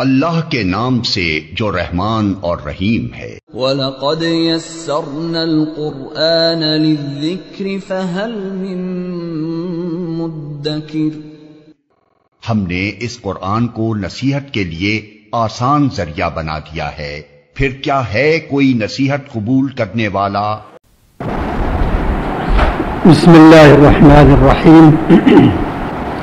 अल्लाह के नाम से जो रहमान और रहीम है। वलक़द यस्सरनल क़ुरआन लिज़्ज़िक्रि फहल मिन मुद्दकिर। हमने इस कुरान को नसीहत के लिए आसान ज़रिया बना दिया है। फिर क्या है कोई नसीहत कबूल करने वाला? बिस्मिल्लाहिर्रहमानिर्रहीम।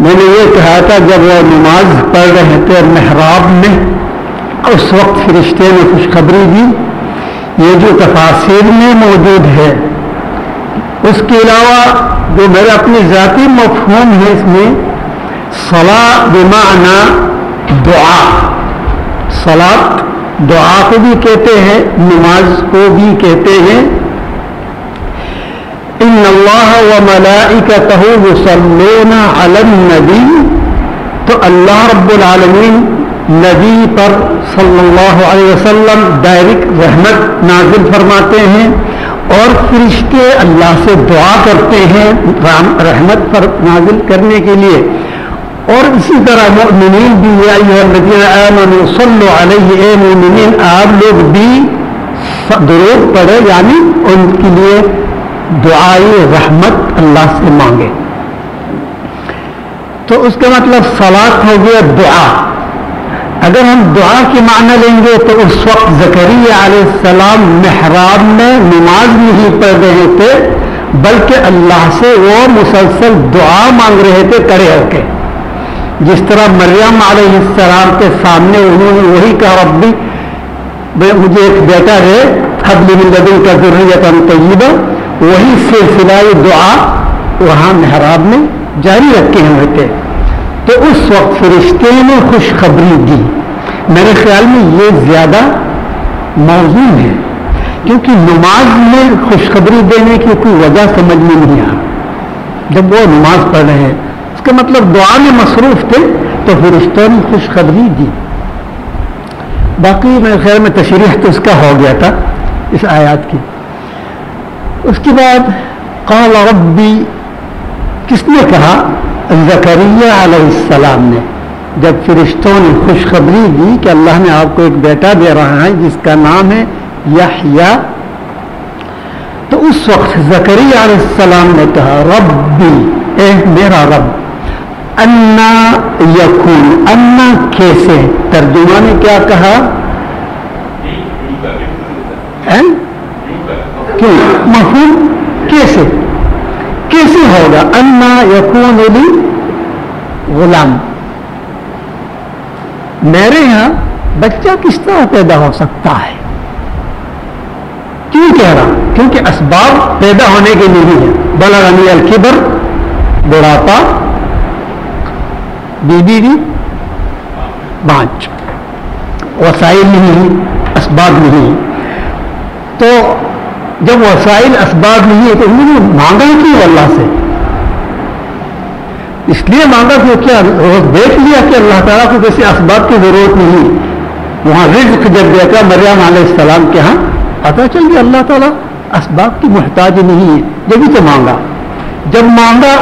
मैंने ये कहा था, जब वो नमाज़ पढ़ रहे थे महराब में, उस वक्त फरिश्ते ने खुशखबरी दी, ये जो तफासिर में मौजूद है, उसके अलावा जो मेरा अपने ज़ाती मफहूम है इसमें सला बेमाना दुआ। सलात दुआ को भी कहते हैं, नमाज़ को भी कहते हैं अल्लाह व मलाइकतहु युसल्लूना अलन नबी तो अल्लाह रब्बुल आलमीन नबी पर सल्लल्लाहु अलैहि वसल्लम डायरेक्ट रहमत नाजिल फरमाते हैं और फरिश्ते अल्लाह से दुआ करते हैं रहमत पर नाजिल करने के लिए और इसी तरह मोमिन भी मोमिन आप लोग भी दुरूद पढ़े यानी उनके लिए दुआई रहमत अल्लाह से मांगे। तो उसका मतलब सलात हो गया दुआ। अगर हम दुआ के माना लेंगे तो उस वक्त जकरिया सलाम महराब में नमाज़ नहीं पढ़ रहे थे, बल्कि अल्लाह से वो मुसलसल दुआ मांग रहे थे कड़े होके। जिस तरह मरियम सलाम के सामने उन्होंने वही कहा, रब्बी मुझे एक बेटा है हबली लदन का ज़रूरत तय्यबा वही सिलसिला दुआ वहाँ मेहराब में जारी रखे हुए थे तो उस वक्त फरिश्ते ने खुशखबरी दी। मेरे ख्याल में ये ज़्यादा मौजूद है, क्योंकि नमाज़ में खुशखबरी देने की कोई वजह समझ में नहीं आ जब वो नमाज़ पढ़ रहे हैं, उसका मतलब दुआ में मसरूफ थे तो फरिश्तों ने खुशखबरी दी। बाकी मेरे ख्याल में तशरीह तो उसका हो गया था इस आयात की। उसके बाद काल रब्बी, किसने कहा? जकरिया सलाम ने। जब फरिश्तों ने खुशखबरी दी कि अल्लाह ने आपको एक बेटा दे रहा है जिसका नाम है यहया तो उस वक्त जकरिया सलाम ने कहा, रब्बी, ए मेरा रब, अन्ना यकून, अन्ना कैसे? तर्जुमा ने क्या कहा क्यों मफूम कैसे कैसे होगा अन्ना यकून गुलाम। मेरे यहाँ बच्चा किस तरह पैदा हो सकता है? क्यों कह रहा? क्योंकि असबाब पैदा होने के लिए ही। है बलगनी अलकिबर, बुढ़ापा बीबी भी पाँच वसाइल नहीं असबाब नहीं तो जब वसाइल असबाब नहीं है तो उन्होंने मांगा क्यों अल्लाह से? इसलिए मांगा क्योंकि रोज देख लिया कि अल्लाह ताला को किसी असबाब की ज़रूरत नहीं। वहाँ रिज्क जब देखा, मरियम सलाम के यहाँ पता चल गया, अल्लाह ताला असबाब की मुहताज नहीं है। जब तो मांगा। जब मांगा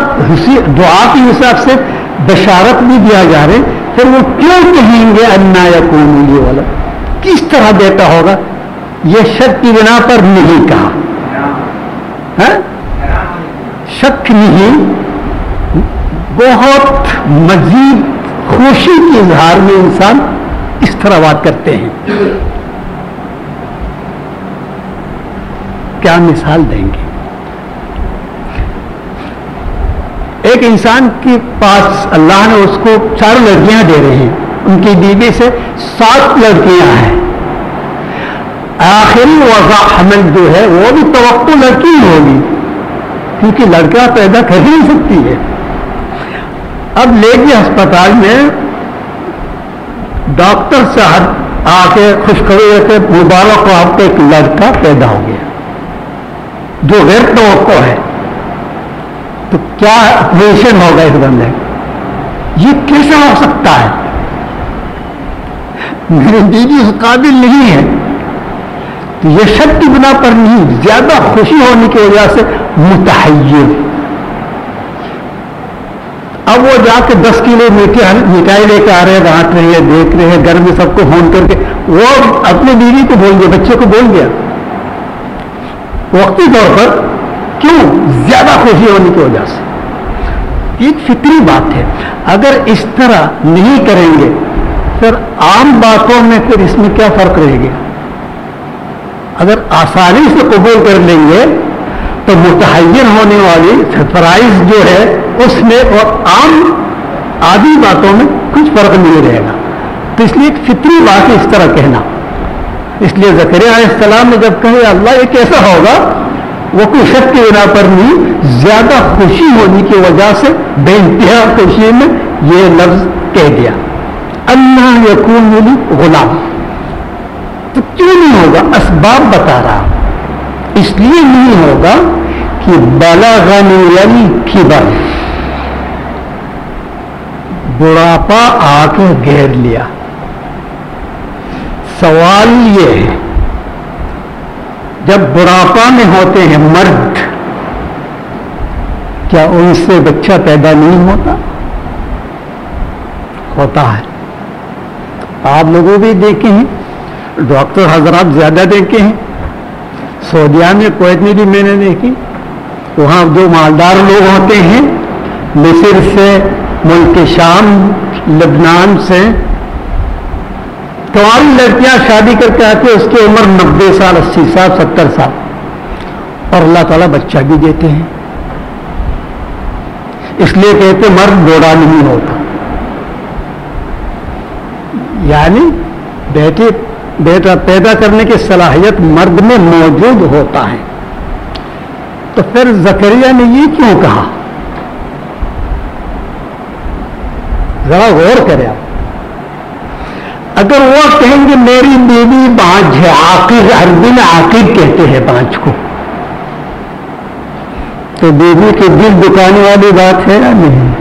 दुआ के हिसाब से बशारत भी दिया जा रहे, फिर वो क्यों कहेंगे, अन्ना या कौन ये वाला? किस तरह बेटा होगा? ये शक की बिना पर नहीं कहा। है? शक नहीं। बहुत मजीद खुशी के इजहार में इंसान इस तरह बात करते हैं। क्या मिसाल देंगे? एक इंसान के पास अल्लाह ने उसको चार लड़कियाँ दे रहे हैं। उनकी बीवी से सात लड़कियाँ हैं। आखिरी वजा हमल जो है, वो भी तो लड़की होगी, क्योंकि लड़का पैदा कर ही नहीं सकती है। अब ले गए अस्पताल में डॉक्टर साहब आके खुशखबरी रहते मुबारक को आपको, एक लड़का पैदा हो गया। जो गैर तो है। तो क्या ऑपरेशन होगा इस बंदे ये कैसे हो सकता है? मेरी बीवी उस काबिल नहीं है। तो ये शक्ति बिना पर नहीं, ज़्यादा खुशी होने की वजह से मुतहैर अब वो जाके दस किलो मीठे मिठाई लेके आ रहे हैं बांट रहे हैं, देख रहे हैं, घर में सबको फ़ोन करके। वो अपने बीवी को बोल दिया, बच्चे को बोल दिया। वक्ती तौर पर क्यों ज़्यादा खुशी होने की वजह से? एक फिक्री बात है। अगर इस तरह नहीं करेंगे, फिर आम बातों में फिर इसमें क्या फ़र्क रहेगा? अगर आसानी से कबूल कर लेंगे तो मुतहन होने वाली सरप्राइज़ जो है उसमें और आम आदि बातों में कुछ फ़र्क नहीं रहेगा। तो इसलिए एक फिक्री बात इस तरह कहना। इसलिए जकरिया ने जब कहे, अल्लाह, ये कैसा होगा? वो कोई शक के बिना पर नहीं, ज़्यादा खुशी होने की वजह से बेनतहा खुशी में ये लफ्ज कह दिया। अल्लाह यकून गुलाम। तो क्यों नहीं होगा? असबाब बता रहा इसलिए नहीं होगा कि बलागनी खिबर। बुढ़ापा आके घेर लिया। सवाल ये है, जब बुढ़ापा में होते हैं मर्द, क्या उनसे बच्चा पैदा नहीं होता? होता है। आप लोगों भी देखे हैं, डॉक्टर हजरात ज़्यादा देखे हैं। सऊदिया में कोयत में भी मैंने देखी। वहाँ जो मालदार लोग होते हैं मिसिर से मुल्क शाम लबनान से तुम्हारी लड़कियाँ शादी करके आती है, उसकी उम्र नब्बे साल, अस्सी साल, सत्तर साल। और अल्लाह ताला बच्चा भी देते हैं। इसलिए कहते मर्द बूढ़ा नहीं होता। यानी बेटे, बेटा पैदा करने की सलाहियत मर्द में मौजूद होता है। तो फिर जकरिया ने ये क्यों कहा? जरा गौर करें आप। अगर वो कहेंगे, मेरी बीवी बांझ है, आकिर अरबी आकिर कहते हैं बांझ को। तो बीवी के दिल दुकाने वाली बात है या नहीं?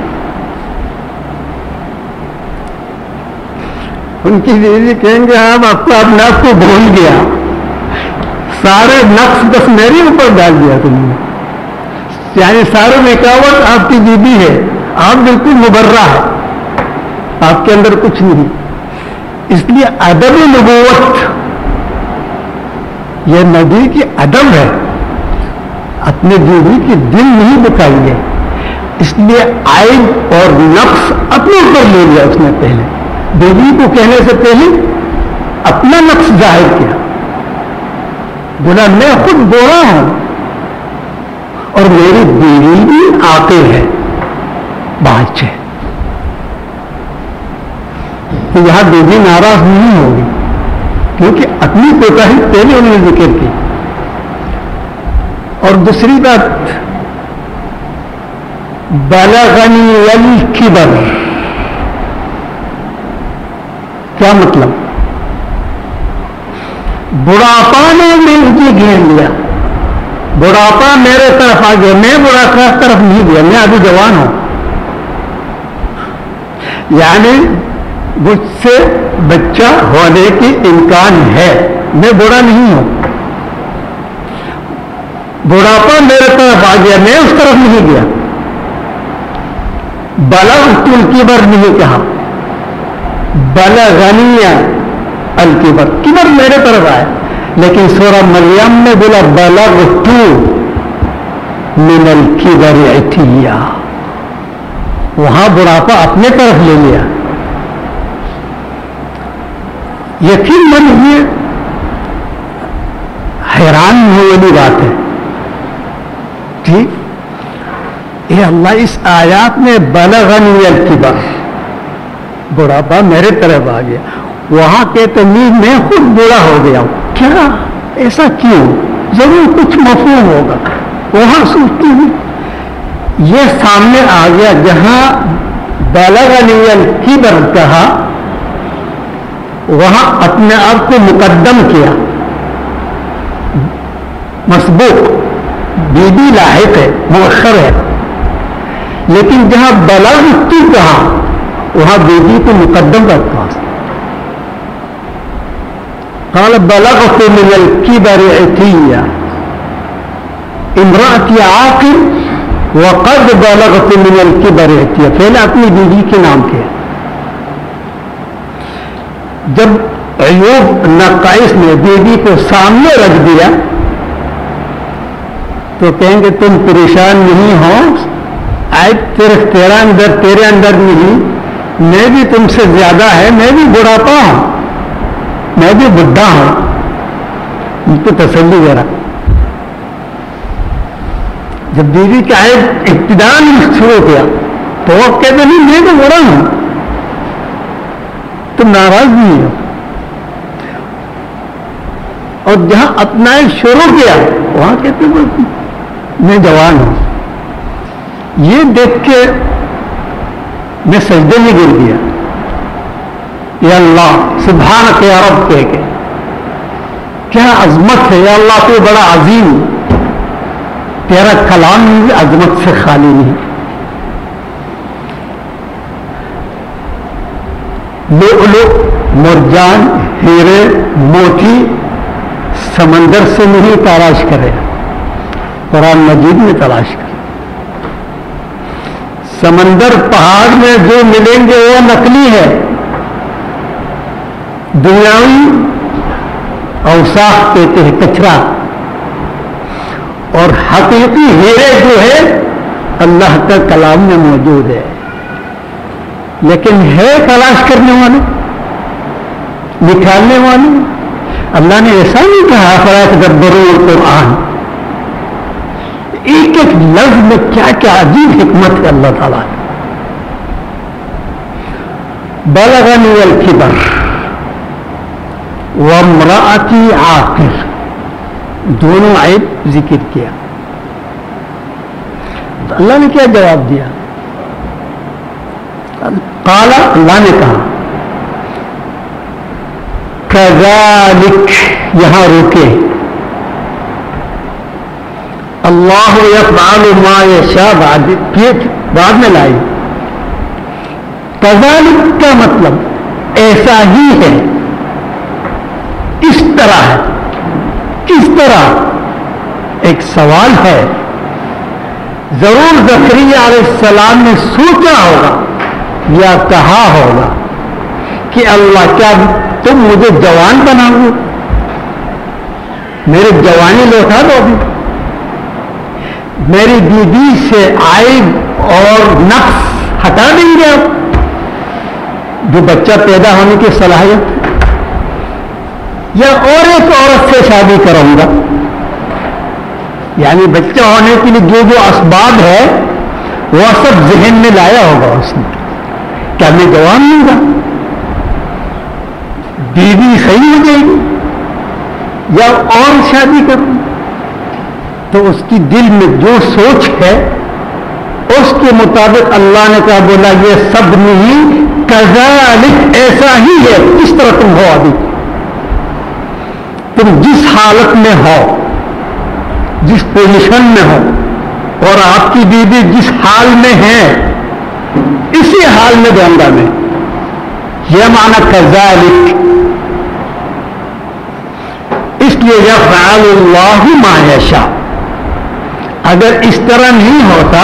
उनकी बीवी कहेंगे हम आपको आप को भूल गया। सारे नक्श बस मेरे ऊपर डाल दिया तुमने। यानी सारे मेकावट आपकी बीबी है। आप बिल्कुल मुबर्रा है। आपके अंदर कुछ नहीं। इसलिए अदब नबूवत, यह नबी की अदब है। अपने बीवी की दिल नहीं दिखाइए इसलिए आयब और नक्श अपने ऊपर ले लिया उसने पहले। बीवी को कहने से पहले अपना नक्श ज़ाहिर किया। बोला, मैं खुद बोला हूँ और मेरी बीवी भी आते हैं बाच है। तो यहाँ देवी नाराज़ नहीं होगी, क्योंकि अपनी कोताही पहले उन्होंने ज़िक्र की। और दूसरी बात, बलगनी अल किबर क्या मतलब? बुढ़ापा ने मुझे घेर लिया। बुढ़ापा मेरे तरफ़ आ गया, मैं बुढ़ापा तरफ़ नहीं गया, मैं अभी जवान हूँ। यानी मुझसे बच्चा होने की इम्कान है। मैं बुढ़ा नहीं हूँ। बुढ़ापा मेरे तरफ़ आ गया, मैं उस तरफ़ नहीं गया। बलग तुल की बर नहीं कहा। बलगनिया अल किबर मेरे तरफ़ आए। लेकिन सोरा मरियम ने बोला बलग तू मिनल किबर एथिया वहाँ बुढ़ापा अपने तरफ़ ले लिया। यकीन मन ये हैरान होने वाली बात है ठीक ये अल्लाह, इस आयात में बलगनी अल किबर बुढ़ापा मेरे तरफ़ आ गया। वहाँ के तमीज मैं खुद बुरा हो गया हूँ। क्या ऐसा क्यों? ज़रूर कुछ मफहूम होगा। वहाँ सोचती हूँ, ये सामने आ गया जहाँ बैलागनियल की बर कहा वहाँ अपने आप को मुकदम किया। मसबूक, बीबी लाहिक है मौसर है। लेकिन जहाँ बलग तू कहा, वहाँ बीबी को मुकदम रखा कल बलग को मिलल की बरिया इमरा की आखिर, वक़द बलग को मिलल की बरिया पहले अपनी बीबी के नाम किया। जब अयूब नकाइस ने देवी को सामने रख दिया तो कहेंगे, तुम परेशान नहीं हो, आज तेरे, तेरा अंदर, तेरे अंदर नहीं, मैं भी तुमसे ज़्यादा है, मैं भी बुढ़ापा हूँ, मैं भी बुढ़ा हूँ। उनको तसली रहा जब बीवी का एक इब्तदान शुरू किया तो वो कहते, नहीं, मैं तो बुरा हूँ। तुम नाराज़ नहीं हो। और जहाँ अपना शुरू किया, वहाँ कहते मैं जवान हूँ। ये देख के मैं सजदे में गिर गया। या अल्लाह सुबहान के अरब कह के। क्या अजमत है? या अल्लाह तो बड़ा अजीम। तेरा कलाम भी अजमत से खाली नहीं। लो मुरजान, हीरे, मोती, समंदर से नहीं तलाश करे। कुरान मजीद में तलाश करे। समंदर पहाड़ में जो मिलेंगे वो नकली है। दुनियावी अवसाफ कहते हैं कचरा। और हकीकी हीरे जो है, अल्लाह का कलाम में मौजूद है। लेकिन है तलाश करने वाले निकालने वाले। अल्लाह ने ऐसा नहीं कहा फरात गब्बरों कुरान एक एक लफ्ज में क्या क्या अजीब हिकमत है अल्लाह ताला बलगनी अल खिबर वमराती आखिर। दोनों आयत ज़िक्र किया। तो अल्लाह ने क्या जवाब दिया? काला अल्लाह ने कहा, कजालिक यहाँ रोके। अल्लाह बाद बाद में लाई। कजालिक का मतलब ऐसा ही है। इस तरह है। किस तरह एक सवाल है। ज़रूर जकरिया सलाम ने सोचा होगा या कहा होगा कि अल्लाह, क्या तुम मुझे जवान बनाओगे? मेरी जवानी लौटा दोगे मेरी दीदी से आयब और नक्स हटा देंगे आप। जो बच्चा पैदा होने की सलाहियत या और एक औरत से शादी करूँगा। यानी बच्चा होने के लिए जो जो असबाब है, वह सब जहन में लाया होगा उसने। क्या मैं जवान लूँगा बीवी सही हो जाएगी या और शादी करूँ? तो उसकी दिल में जो सोच है, उसके मुताबिक अल्लाह ने कहा, बोला, ये सब नहीं, कजालिक ऐसा ही है। किस तरह तुम हो अभी तुम जिस हालत में हो, जिस पोजीशन में हो, और आपकी बीवी जिस हाल में है इसी हाल में दूँगा में यह माना कजालिक। इसलिए यह फ़ाल मायशा अगर इस तरह नहीं होता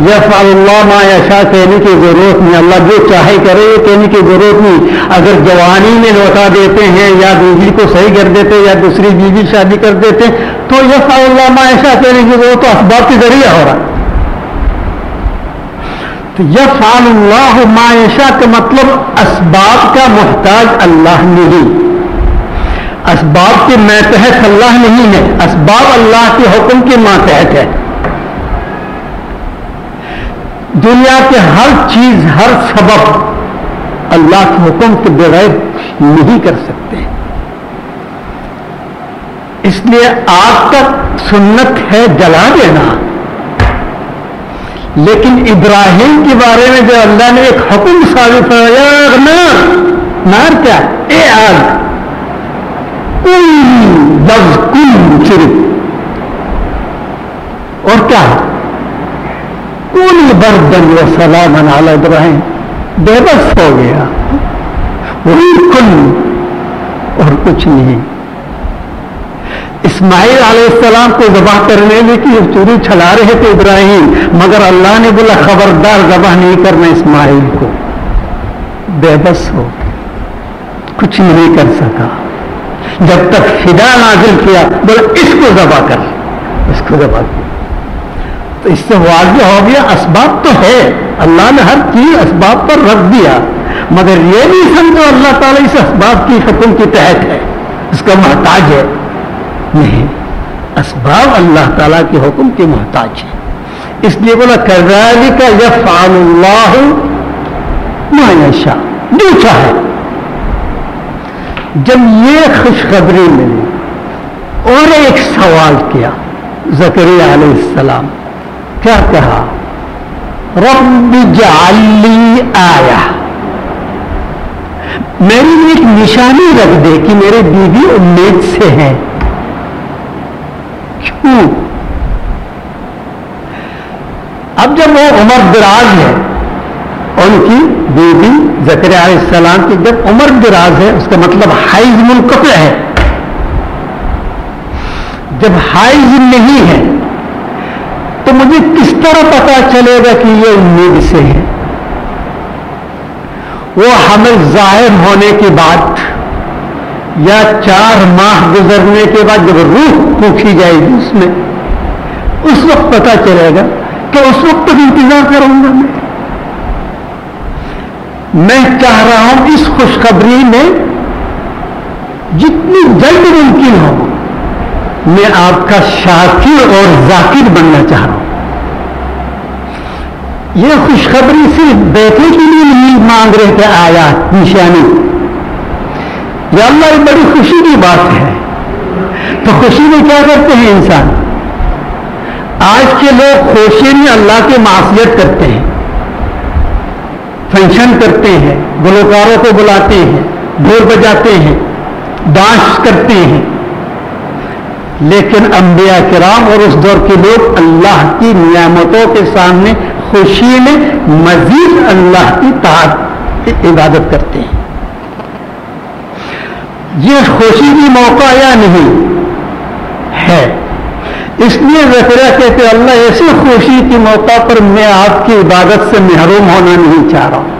यह यफ़ाल्ला मायशा कहने की ज़रूरत नहीं, अल्लाह जो चाहे करे ये कहने की ज़रूरत नहीं। अगर जवानी में लौटा देते हैं, या बीवी को सही कर देते, या दूसरी बीवी शादी कर देते तो यह यफ़ाल्ला मायशा कहने की ज़रूरत तो अखबार के ज़रिए हो रहा तो यफ़ाल्लाह मायशा का मतलब असबाब का मोहताज अल्लाह नहीं। असबाब के मातहत अल्लाह नहीं है, असबाब अल्लाह के हुक्म के मातहत है। दुनिया के हर चीज़, हर सबब अल्लाह के हुक्म के बगैर नहीं कर सकते। इसलिए आग तक सुन्नत है, जला देना। लेकिन इब्राहिम के बारे में जो अल्लाह ने एक हुक्म साबित नार क्या? ए आग लफ्ज कुल और क्या? कुल बर्दन व सलामन आला इब्राहिम। बेबस हो गया। वही कुल और कुछ नहीं। इस्माइल आसलाम को जबा करने में कि चूरी छला रहे थे इब्राहिम, मगर अल्लाह ने बोला, खबरदार जबा नहीं करना इस्माइल को। बेबस हो, कुछ नहीं कर सका। जब तक फिदा नाजिल किया, बोला, इसको जबा कर, इसको जबा किया तो इससे वाज हो गया, असबाब तो है, अल्लाह ने हर चीज़ असबाब पर रख दिया। मगर ये नहीं समझो अल्लाह ताला इस असबाब की हुक्म के तहत है, इसका महताज है। नहीं, असबाब अल्लाह ताला के हुक्म के मोहताज है। इसलिए बोला कर्जाली का यफ़ाल्लाह मायशा जो चाहे। जब ये खुशखबरी मिली और एक सवाल किया, जकरिया सलाम, क्या कहा? रब जाली आया। मेरी एक निशानी रख दे कि मेरे बीवी उम्मीद से है। अब जब वो उमर दराज है, उनकी बेटी जकर सलाम की जब उमर दराज है, उसका मतलब हाइज मुल्क है। जब हाइज नहीं है तो मुझे किस तरह पता चलेगा कि ये उम्मीद से है? वो हमें ज़ाहिर होने के बाद या चार माह गुजरने के बाद जब रूह पूछी जाएगी उसमें, उस वक्त पता चलेगा कि उस वक्त तक इंतज़ार करूँगा मैं। मैं चाह रहा हूँ इस खुशखबरी में जितनी जल्द मुमकिन हो, मैं आपका शाकिर और जाकिर बनना चाह रहा हूँ। यह खुशखबरी सिर्फ़ बैठे के लिए नहीं, मांग रहे थे आयात, निशानी। या अल्लाह बड़ी खुशी की बात है। तो खुशी में क्या करते हैं इंसान? आज के लोग खुशी में अल्लाह की माफियत करते हैं। फ़ंक्शन करते हैं, गुलकारों को बुलाते हैं, ढोल बजाते हैं, डांस करते हैं। लेकिन अंबिया कराम और उस दौर के लोग अल्लाह की नियामतों के सामने खुशी में मजीद अल्लाह की ताकत इबादत करते हैं। ये खुशी मौका या नहीं? है। इसलिए जकरिया कहते अल्लाह, ऐसी खुशी की मौका पर मैं आपकी इबादत से महरूम होना नहीं चाह रहा हूँ।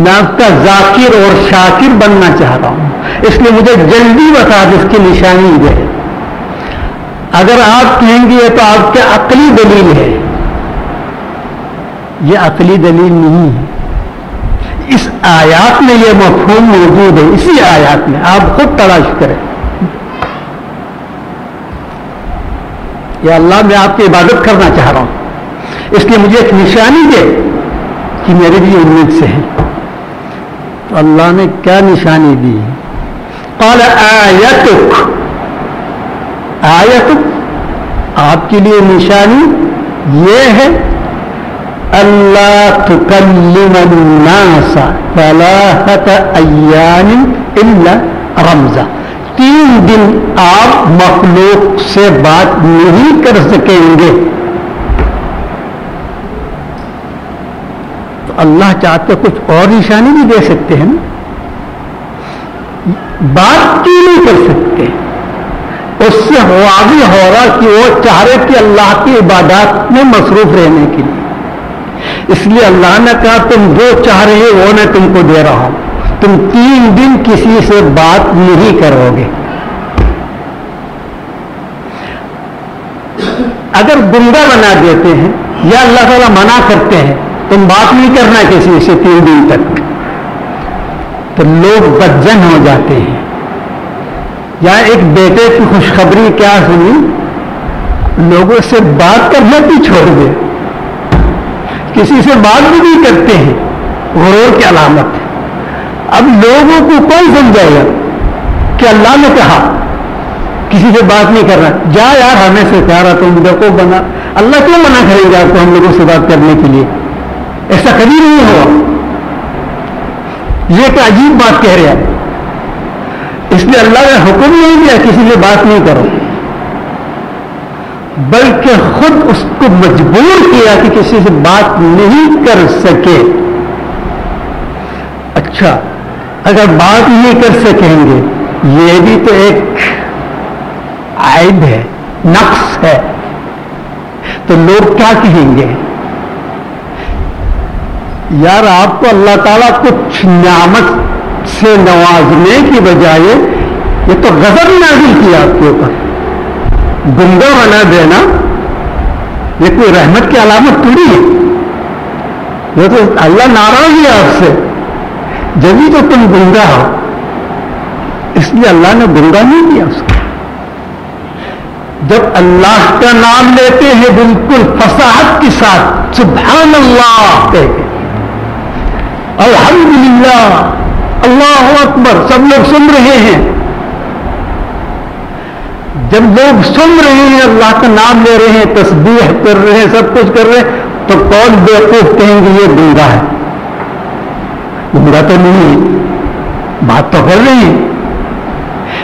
मैं आपका जाकिर और शाकिर बनना चाह रहा हूँ। इसलिए मुझे जल्दी बता दे इसकी निशानी दे अगर आप कहेंगे तो आपके अकली दलील है। यह अकली दलील नहीं है। आयात में यह मफहूम मौजूद है, इसी आयात में। आप खुद तलाश करें। या अल्लाह, मैं आपकी इबादत करना चाह रहा हूँ। इसलिए मुझे एक निशानी दे कि मेरे भी उम्मीद से है। तो अल्लाह ने क्या निशानी दी? कल, आयतुक। आयतुक, आपके लिए निशानी ये है अल्लाह तुकल्लिमन्नासा इल्ला रमजा तीन दिन आप मखलूक से बात नहीं कर सकेंगे तो अल्लाह चाहते कुछ और निशानी भी दे सकते हैं ना बात क्यों नहीं कर सकते उससे वाजी हो रहा कि वो चाह रहे कि अल्लाह की इबादत में मसरूफ रहने के लिए इसलिए अल्लाह ने कहा, तुम जो चाह रहे हो, वो मैं तुमको दे रहा हूँ। तुम तीन दिन किसी से बात नहीं करोगे। अगर गुंडा बना देते हैं, या अल्लाह ताला मना करते हैं, तुम बात नहीं करना किसी से तीन दिन तक। तो लोग बदजन हो जाते हैं। या एक बेटे की खुशखबरी क्या सुनी? लोगों से बात करना भी छोड़ दे। किसी से बात भी नहीं करते हैं। गौर की अलामत है। अब लोगों को कौन समझाएगा कि अल्लाह ने कहा, किसी से बात नहीं कर रहा जा यार, हमें से कह रहा तुम देखो बना। अल्लाह क्यों मना करेगा आपको हम लोगों से बात करने के लिए? ऐसा कभी नहीं हुआ। ये एक अजीब बात कह रहे हैं। इसलिए अल्लाह ने हुक्म नहीं दिया, किसी से बात नहीं करो। बल्कि खुद उसको मजबूर किया कि किसी से बात नहीं कर सके। अच्छा अगर बात नहीं कर सकेंगे, ये भी तो एक आयब है नक्स है। तो लोग क्या कहेंगे? यार, आपको अल्लाह ताला कुछ नियामत से नवाजने की बजाय ये तो गजब नाजिल किया आपके ऊपर। गुंगा बना देना ये कोई रहमत की अलामत थोड़ी है। ये तो अल्लाह नाराज़ है आपसे। जब भी तो तुम गुंगा हो, इसलिए अल्लाह ने गुंगा नहीं किया उसको। जब अल्लाह का नाम लेते हैं, बिल्कुल फसाहत के साथ सुबहान अल्लाह कहते अल्हम्दुलिल्लाह, अल्लाह अकबर, सब लोग सुन रहे हैं। जब लोग सुन रहे हैं अल्लाह का नाम ले रहे हैं, तस्बीह कर रहे हैं, सब कुछ कर रहे हैं तो कौन बेवकूफ़ कहेंगे, ये गुंगा है? गुमरा तो नहीं बात तो कर रहे हैं।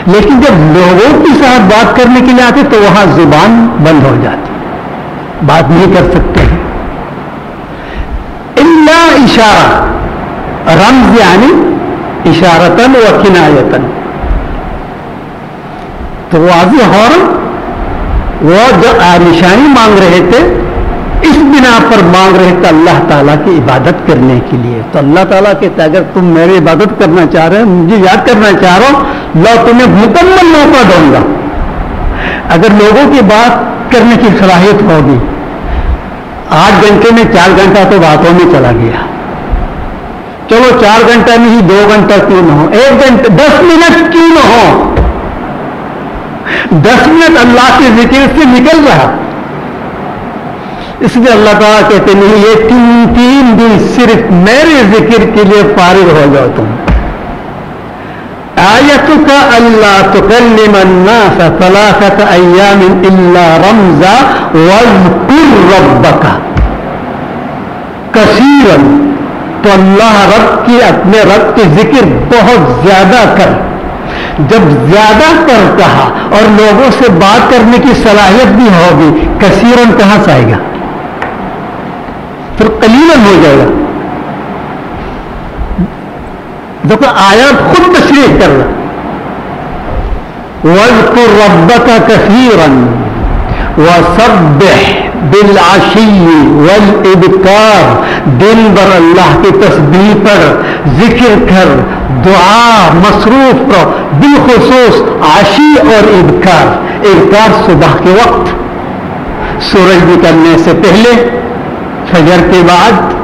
लेकिन जब लोगों के साथ बात करने के लिए आते तो वहाँ ज़ुबान बंद हो जाती। बात नहीं कर सकते हैं। इल्ला इशारा, रमज यानी इशारतन व किनायतन। तो वो आगे और वो जो निशानी मांग रहे थे, इस बिना पर मांग रहे थे अल्लाह ताला की इबादत करने के लिए। तो अल्लाह ताला कहते अगर तुम मेरी इबादत करना चाह रहे हो, मुझे याद करना चाह रहा हो लो तुम्हें मुकम्मल मौका दूँगा। अगर लोगों की बात करने की सलाहियत होगी, आठ घंटे में चार घंटा तो बातों में चला गया। चलो चार घंटा में ही दो घंटा क्यों न हो? एक घंटे, दस मिनट क्यों न हो? दस मिनट अल्लाह के ज़िक्र से निकल रहा। इसलिए अल्लाह ताला कहते नहीं ये तीन तीन दिन सिर्फ़ मेरे ज़िक्र के लिए फारिग हो जाओ तुम। आयतु का अल्लाह तो सलासत अयाम रमजा वजकुर रब्बका। कसीरन तो अल्लाह रब की, अपने रब के ज़िक्र बहुत ज़्यादा कर। जब ज़्यादा कर कहा और लोगों से बात करने की सलाहियत भी होगी, कसीरन कहाँ से आएगा? फिर कलीलन हो जाएगा। देखो, आयात खुद तशरीफ़ कर रहा वजकुर को का कसीरन। व सब बिलाशी वल इबकार दिन भर अल्लाह की तस्बीह पर ज़िक्र कर दुआ मसरूफ बिलखसूस आशी और इबकार इबकार सुबह के वक्त सूरज निकलने से पहले फजर के बाद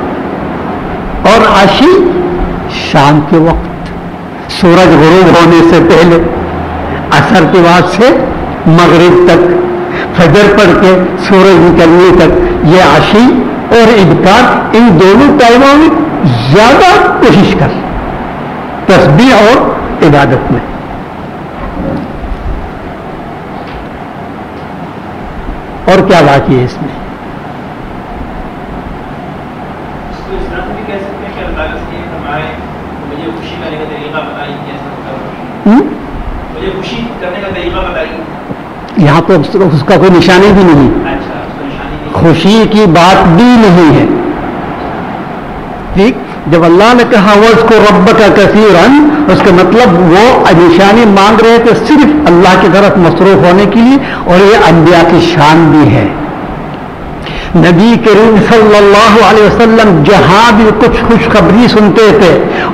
और आशी शाम के वक्त सूरज गुरूब होने से पहले असर के बाद से मगरिब तक फजर पढ़ के सूरज निकलने तक ये आशी और इबकार इन दोनों टाइमों में ज़्यादा कोशिश कर। तस्बी और इबादत में। और क्या बाकी है इसमें? हम्म? मुझे खुशी करने का तरीका बताइए। यहाँ तो उसका कोई निशानी भी नहीं। खुशी की बात भी नहीं है। ठीक? जब अल्लाह ने कहा वो उसको रब का कसीरन, उसका मतलब वो निशानी मांग रहे थे सिर्फ़ अल्लाह की तरफ़ मसरूफ होने के लिए, और ये अंबिया की शान भी है। नबी करीम सल्लल्लाहु अलैहि वसल्लम जहाँ भी कुछ खुशखबरी सुनते थे,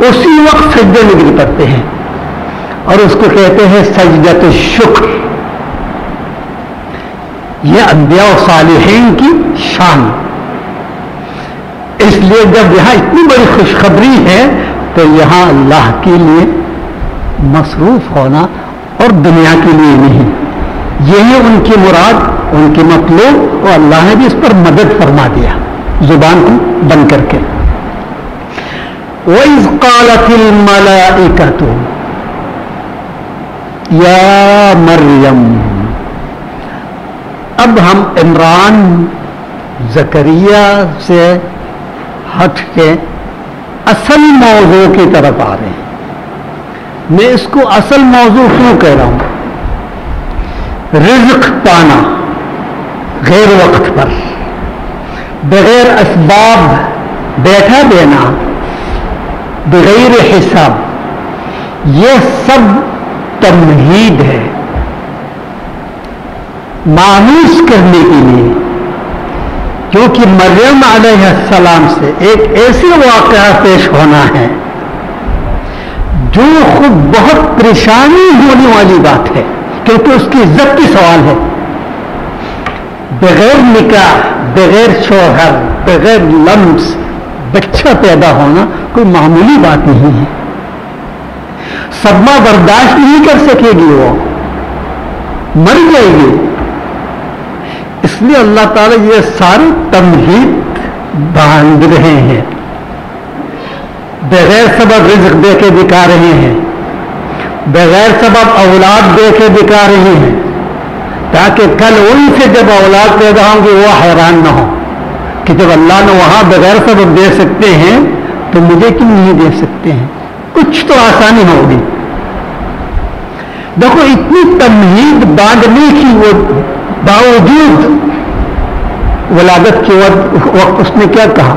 उसी वक्त सजदे में गिर पड़ते हैं। और उसको कहते हैं सजदत शुक्र। यह अंबिया और सालिहीन की शान। इसलिए जब यहाँ इतनी बड़ी खुशखबरी है तो यहाँ अल्लाह के लिए मसरूफ होना और दुनिया के लिए नहीं। यही उनकी मुराद, उनकी मतलब और अल्लाह ने भी इस पर मदद फरमा दिया, ज़ुबान को बंद करके। वही कालतिल मलाइकतु, या मरियम। अब हम इमरान जकरिया से हट के असल मौजू की तरफ़ आ रहे हैं। मैं इसको असल मौजू क्यों कह रहा हूँ? रिज्क पाना गैर वक्त पर। बगैर असबाब बैठा देना बगैर हिसाब यह सब तमहीद है। मायूस करने के लिए। क्योंकि मरियम सलाम से एक ऐसे वाक़ पेश होना है, जो खुद बहुत परेशानी होने वाली बात है, क्योंकि उसकी इज़्ज़त की सवाल है। बगैर निकाह, बगैर शोहर, बगैर लम्स, बच्चा पैदा होना कोई मामूली बात नहीं है। सदमा बर्दाश्त नहीं कर सकेगी वो। मर जाएगी। इसलिए अल्लाह ताला ये सारे तमहीद बाँध रहे हैं। बगैर सबब रिज्क दे के दिखा रहे हैं। बगैर सबब औलाद दे के दिखा रहे हैं। ताकि कल उनसे जब औलाद पैदा होंगे, वो हैरान ना हो कि जब अल्लाह ने वहाँ बगैर सबब दे सकते हैं तो मुझे क्यों नहीं दे सकते हैं? कुछ तो आसानी होगी। देखो इतनी तमहीद बांधने की वो बावजूद वलादत के वक्त उसने क्या कहा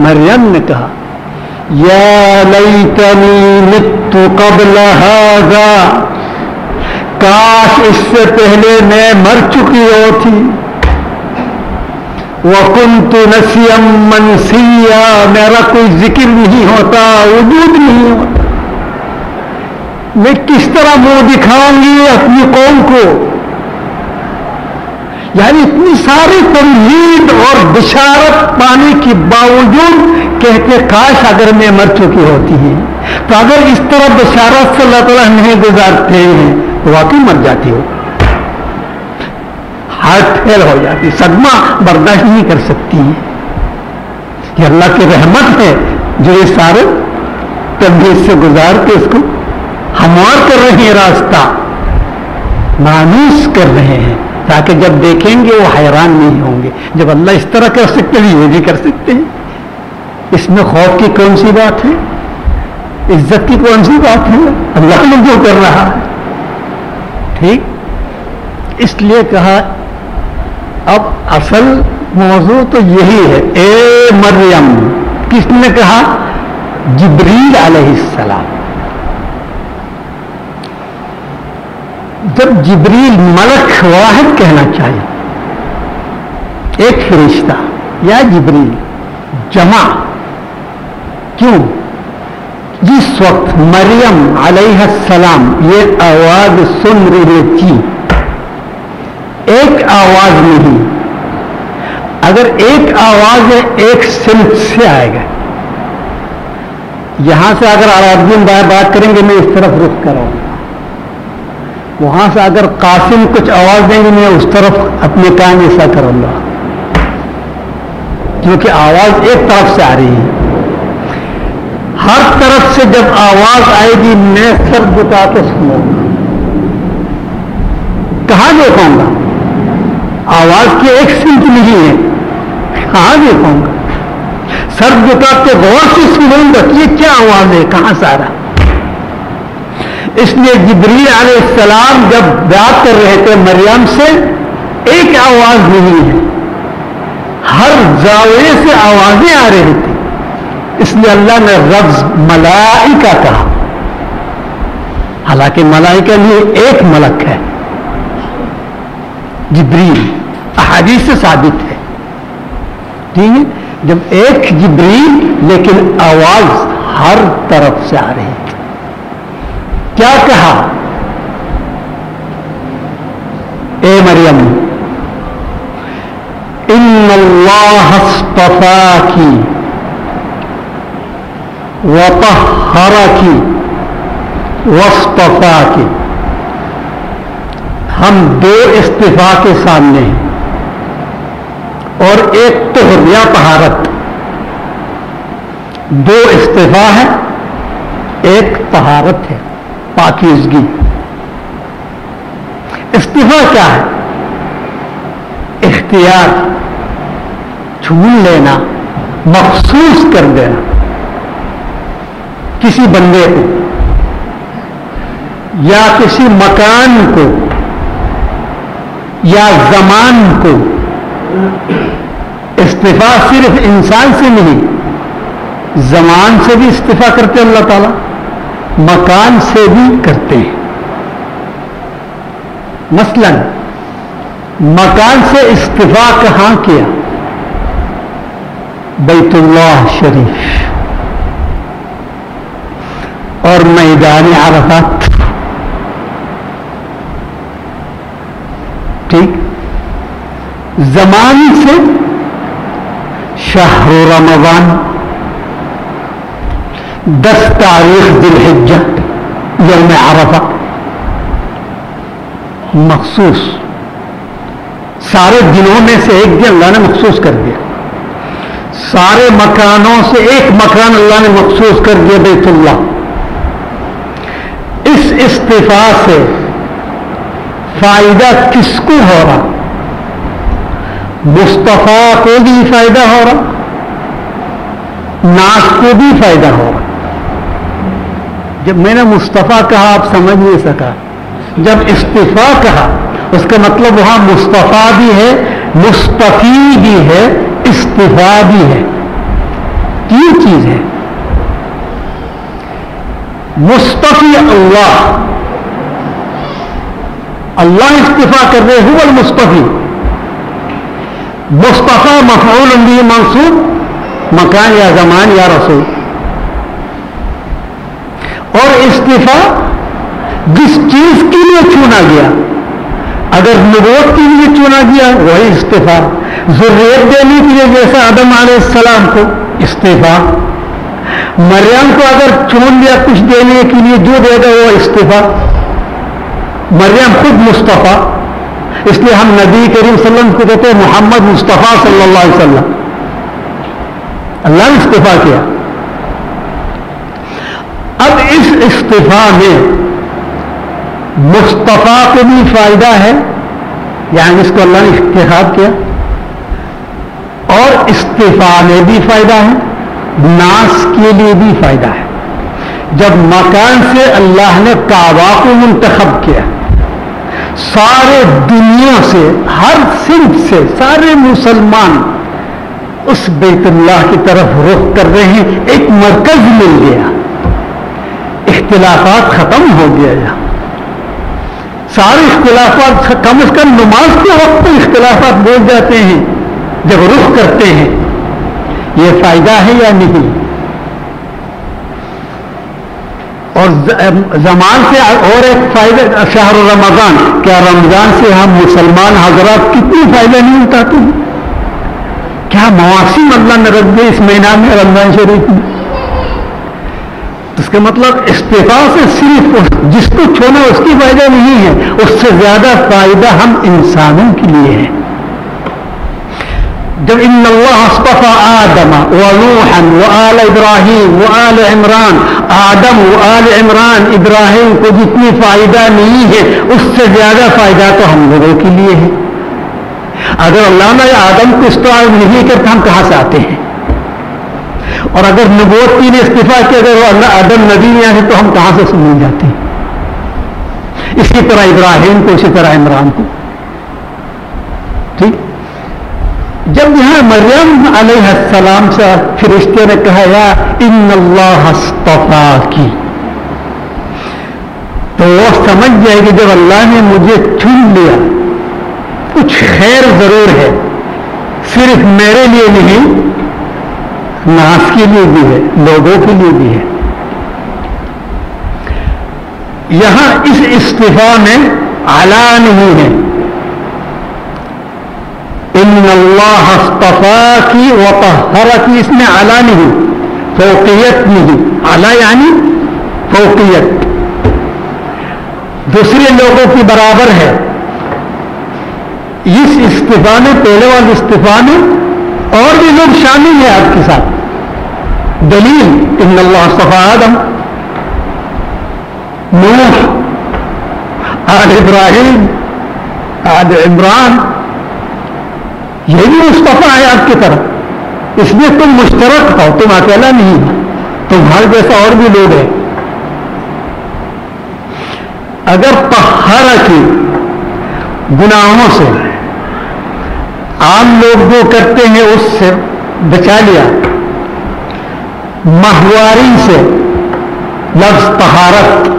मरियम ने कहा या लैतनी मित्तु कबल हाजा काश इससे पहले मैं मर चुकी हो थी वकुन तो नसीम मनसिया, मेरा कोई ज़िक्र नहीं होता, वजूद नहीं होता। मैं किस तरह मुँह दिखाऊँगी अपनी कौम को? यानी इतनी सारी तमहीद और बिशारत पाने के बावजूद कहते, काश अगर मैं मर चुकी होती है तो अगर इस तरह बिशारत से अल्लाह तला नहीं गुजारते हैं तो वाकई मर जाती हो हार्ट फेल हो जाती, सदमा बर्दाश्त नहीं कर सकती। है ये अल्लाह की रहमत है जो ये सारे तबदील से गुजार के उसको हमवार कर रहे हैं, रास्ता मानूस कर रहे हैं, ताकि जब देखेंगे वो हैरान नहीं होंगे। जब अल्लाह इस तरह कर सकते हैं, ये भी कर सकते हैं। इसमें खौफ की कौन सी बात है? इज़्ज़त की कौन सी बात है? अल्लाह जो कर रहा है। ठीक? इसलिए कहा अब असल मौजू तो यही है। ए मरियम, किसने कहा? जिब्रील अलैहिस्सलाम जब जिब्रील मलक वाहिद कहना चाहिए एक फरिश्ता, या जिब्रील, जमा, क्यों? जिस वक्त मरियम अलैहिस्सलाम ये आवाज़ सुन रही थी एक आवाज़ नहीं। अगर एक आवाज़ है, एक सिल्क से आएगा। यहाँ से अगर अरबिन बात करेंगे, मैं इस तरफ़ रुख कराऊँगा वहाँ से अगर कासिम कुछ आवाज़ देंगे, मैं उस तरफ़ अपने काम ऐसा करूँगा। क्योंकि आवाज़ एक तरफ़ से आ रही है। हर तरफ़ से जब आवाज़ आएगी, मैं सर झुका के सुनूँगा। कहाँ देखूँगा आवाज़ की एक सिंक नहीं है। कहाँ देखूँगा? सर झुका के गौर से सुनूँगा ये क्या आवाज़ है, कहाँ से आ रहा इसलिए जिब्रील सलाम जब बात कर रहे थे मरियम से, एक आवाज़ नहीं है। हर जावे से आवाज़ें आ रही थी। इसलिए अल्लाह ने रब्ज मलाइका कहा। हालाँकि मलाइका लिए एक मलक है। जिब्रील, अहादीस से साबित है। ठीक है? जब एक जिब्रील, लेकिन आवाज़ हर तरफ़ से आ रही थी। क्या कहा? ए मरियम इन अल्लाहस्तफा की वतहरा की वस्तफा की हम दो इस्तीफा के सामने और एक तोहर या पहारत। दो इस्तीफा है, एक पहारत है, पाकिजगी। इस्तीफा क्या है? इख्तियार, छून लेना, मखसूस कर देना किसी बंदे को या किसी मकान को या जमान को इस्तीफा सिर्फ़ इंसान से नहीं, जमान से भी इस्तीफा करते अल्लाह ताला, मकान से भी करते हैं। मसलन, मकान से इस्तीफा कहाँ किया? बैतुल्लाह शरीफ और मैदान आरफात ठीक जमान से शाह रमज़ान, दस तारीख दिलहिजा यौम आरफा मखसूस, सारे दिनों में से एक दिन अल्लाह ने मखसूस कर दिया। सारे मकानों से एक मकान अल्लाह ने मखसूस कर दिया बेतुल्ला इस इस्तीफा से फ़ायदा किसको हो रहा? मुस्तफ़ा को भी फ़ायदा हो रहा, नाश को भी फ़ायदा हो रहा। जब मैंने मुस्तफ़ा कहा, आप समझ नहीं सका। जब इस्तीफा कहा, उसका मतलब वहाँ मुस्तफ़ा भी है, मुस्तफ़ी भी है, इस्तीफा भी है। तीन चीज़ है। मुस्तफ़ी अल्लाह। अल्लाह इस्तीफा कर रहे हुआ मुस्तफ़ी। मुस्तफ़ा मफूल भी मंसूब मकान या जमान या रसूल और इस्तीफा जिस चीज़ के लिए चुना गया, अगर नबूत के लिए चुना गया, वही इस्तीफा। ज़रूरत देने के लिए जैसा आदम सलाम को इस्तीफा। मरियम को अगर चुन लिया कुछ देने के लिए, जो देगा वो इस्तीफा। मरियम खुद मुस्तफ़ा। इसलिए हम नबी करीम सल्लम को कहते हैं मोहम्मद मुस्तफ़ा सल्लल्लाहु अलैहि वसल्लम। अल्लाह ने इस्तीफा किया। अब इस इस्तीफा में मुस्तफ़ा को भी फ़ायदा है, यानी इसको अल्लाह ने इस्तेखाब किया। और इस्तीफा में भी फ़ायदा है नाश के लिए भी फ़ायदा है। जब मकान से अल्लाह ने काबा को मुंतखब किया सारे दुनिया से, हर सिंह से, सारे मुसलमान उस बेतुल्लाह की तरफ़ रुख कर रहे हैं। एक मरकज मिल गया। इख्तिलाफात खत्म हो गया यहाँ सारे इख्तलाफात कम अज कम नमाज़ के वक्त तो इख्तलाफात बोल जाते हैं, जब रुख करते हैं। ये फ़ायदा है या नहीं? और जमान से और एक फ़ायदे, शहर रमज़ान। क्या रमज़ान से हम मुसलमान हजरात कितनी फ़ायदा नहीं उठाते हैं? क्या मवासिम अल्लाह ने रख दिए इस महीना में रमज़ान शरीफ में? इसका मतलब इस्तीफा से सिर्फ़ जिसको छोड़ना उसकी फ़ायदा नहीं है। उससे ज़्यादा फ़ायदा हम इंसानों के लिए है। जब इन अस्तफ़ा आदम वूहन व आल इब्राहिम व आल इमरान आदम व आल इमरान इब्राहिम को जितनी फ़ायदा नहीं है उससे ज़्यादा फ़ायदा तो हम लोगों के लिए है अगर अल्लाह ने आदम को इस्तेमाल नहीं करता हम कहाँ से आते हैं और अगर नबूत की ने इस्तीफा किया अगर अदम नबी में आए तो हम कहाँ से सुन जाते हैं इसी तरह इब्राहिम को इसी तरह इमरान को ठीक जब यहाँ मरियम अलैहिस्सलाम से फिरिश्ते ने कहा, या इन अल्लाह की तो वो समझ जाएगी, जब अल्लाह ने मुझे चुन लिया, कुछ खैर ज़रूर है, सिर्फ़ मेरे लिए नहीं नाश के लिए भी है, लोगों के लिए भी है। यहाँ इस इस्तीफा में आला नहीं है इन अल्लाहस्तफा की वतहर की इसमें आला नहीं, फोकियत नहीं। आला यानी फोकियत। दूसरे लोगों की बराबर है। इस इस्तीफा में, पहले वाले इस्तीफा में और भी लोग शामिल हैं आपके साथ। दलील इन सफ़ा आदम। नूह आल इब्राहिम आल इमरान। ये भी मुस्तफ़ा है आपकी तरफ़। इसमें तुम मुश्तरक हो, तुम अकेला नहीं हो। तुम्हारे जैसा और भी लोग हैं। अगर पहाड़ की गुनाहों से आम लोग जो करते हैं उससे बचा लिया। माहवारी से लफ्ज तहारत।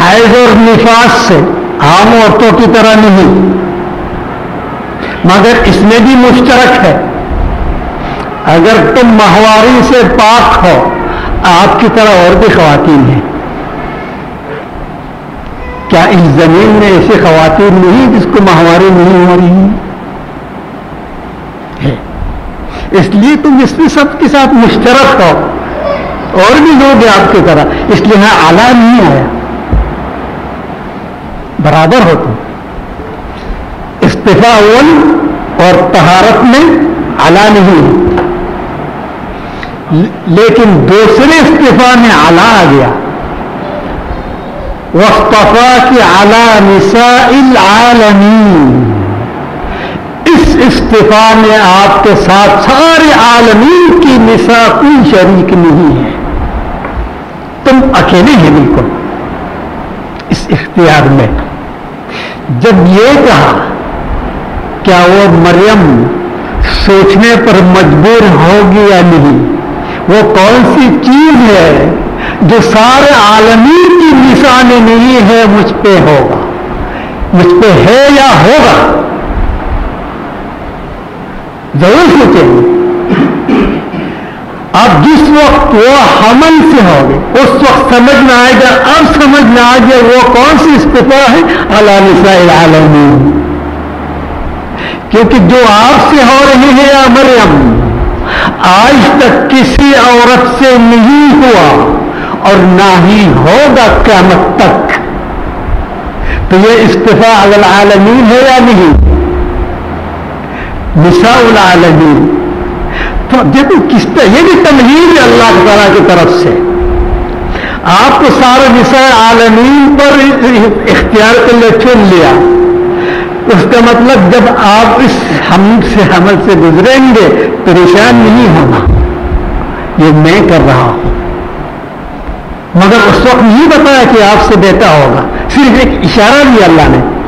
हैज़ और निफास से आम औरतों की तरह नहीं। मगर इसमें भी मुश्तरक है। अगर तुम माहवारी से पाक हो, आपकी तरह और भी खातन हैं। क्या इस ज़मीन में ऐसी खातन नहीं जिसको माहवारी नहीं हो रही है? इसलिए तुम इसमें सबके साथ मुश्तरक हो। और भी लोग हैं आपकी तरह। इसलिए मैं आला नहीं आया। बराबर हो तुम। अव्वल और तहारत में आला नहीं। लेकिन दूसरे इस्तीफा में आला आ गया। वस्तफा की आला निसा आलमी। इस इस्तीफा में आपके साथ सारे आलमीन की निशा कोई शरीक नहीं है। तुम अकेले हैं बिल्कुल। इस इख्तियार में। जब ये कहा क्या वो मरियम सोचने पर मजबूर होगी या नहीं? वो कौन सी चीज़ है जो सारे आलमीन की निशानी नहीं है मुझ पे होगा? मुझ पे है या होगा? ज़रूर सोचेंगे। अब जिस वक्त वो हमल से हो गए उस वक्त समझ में आएगा, अब समझ में आ गया वो कौन सी इस्तीफा है? अला निसाइल क्योंकि जो आपसे हो रही है या मरियम, आज तक किसी औरत से नहीं हुआ और ना ही होगा क्यामत तक। तो ये इस्तीफा अगल आलमीन है या नहीं? निशाउल आलमीन। तो देखो किस तरह ये भी तमहीर है अल्लाह तला की तरफ़ से। आपको सारा निशा आलमीन पर इख्तियार कर ले, चुन लिया। उसका मतलब जब आप इस हम से, हमल से गुजरेंगे, परेशान नहीं होना। ये मैं कर रहा हूँ। मगर उस वक्त नहीं बताया कि आपसे बेटा होगा। सिर्फ़ एक इशारा दिया अल्लाह ने।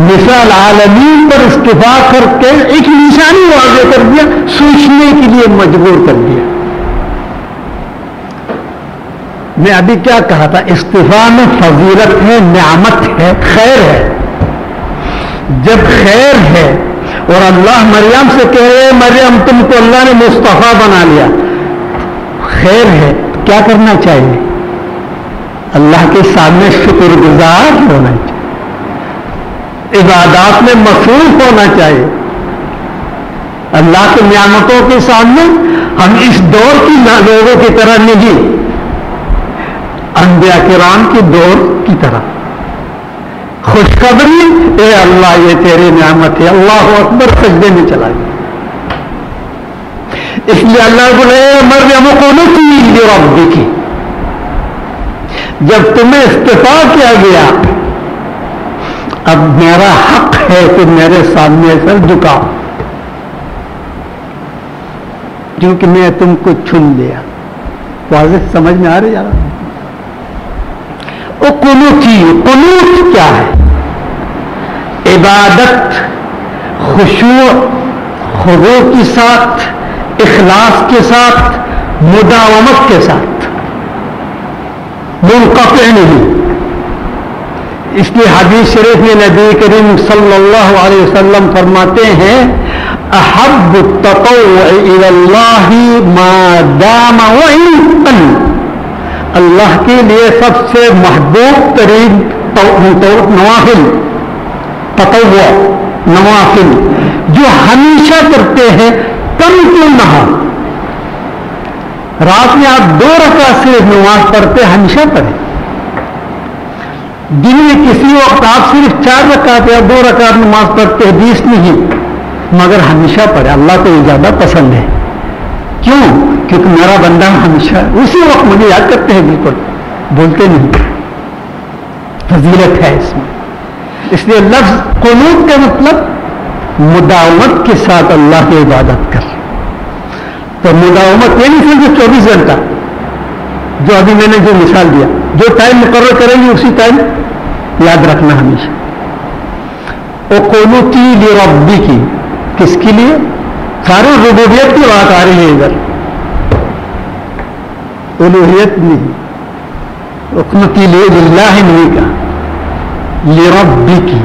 मिसाल आलमीन पर इस्तीफा करके एक निशानी वाजे कर दिया, सोचने के लिए मजबूर कर दिया। मैं अभी क्या कहा था? इस्तीफा में फजीलत है, न्यामत है, खैर है। जब खैर है और अल्लाह मरियम से कह रहे मरियम, तुमको अल्लाह ने मुस्तफ़ा बना लिया। खैर है तो क्या करना चाहिए? अल्लाह के सामने शुक्रगुजार होना चाहिए। इबादत में मसरूफ होना चाहिए। अल्लाह की नियामतों के सामने हम इस दौर की लोगों की तरह नहीं, अंबिया किराम के दौर की तरह। खुशखबरी, ए अल्लाह, ये तेरी नियामत है। अल्लाह अकबर, सजदे में चला गया इसलिए अल्लाह बोले मरियम को रब्बी की जब तुम्हें इस्तीफा किया गया, अब मेरा हक है कि मेरे सामने सर झुकाओ, क्योंकि मैं तुमको चुन लिया। वाज समझ में आ रही जा कुनूती कुनूत क्या है? इबादत खुशू खुदू के साथ, इखलास के साथ, मुदावमत के साथ। मुनकत नहीं। इसलिए हदीस शरीफ में नबी करीम सल्लल्लाहु अलैहि वसल्लम फरमाते हैं अहब तकल्लाही मादाम अल्लाह के लिए सबसे महबूब तरीन नवाफिल तकव नवाफिल, जो हमेशा करते हैं, कम क्यों न हो रात में आप दो रकात से नमाज़ पढ़ते, हमेशा पढ़े। दिन में किसी वक्त आप सिर्फ़ चार रकात या दो रकात नमाज़ पढ़ते हैं बीस नहीं, मगर हमेशा पढ़े। अल्लाह को ज़्यादा पसंद है। क्यों? क्योंकि मेरा बंदा हमेशा उसी वक्त मुझे याद करते हैं, बिल्कुल। बोलते नहीं। फजीलत है इसमें। इसलिए लफ्ज कनूत का मतलब मुदावत के साथ अल्लाह की इबादत कर। तो मुदावमत ये नहीं समझो चौबीस घंटा। जो अभी मैंने जो मिसाल दिया, जो टाइम मुकर करेंगे, उसी टाइम याद रखना हमेशा। वो कोनुती रब्बी की किसके लिए? सारे रुबूबियत की बात आ रही है इधर। उलूहियत नहीं रुकनती ले ही नहीं का लिरब्बी की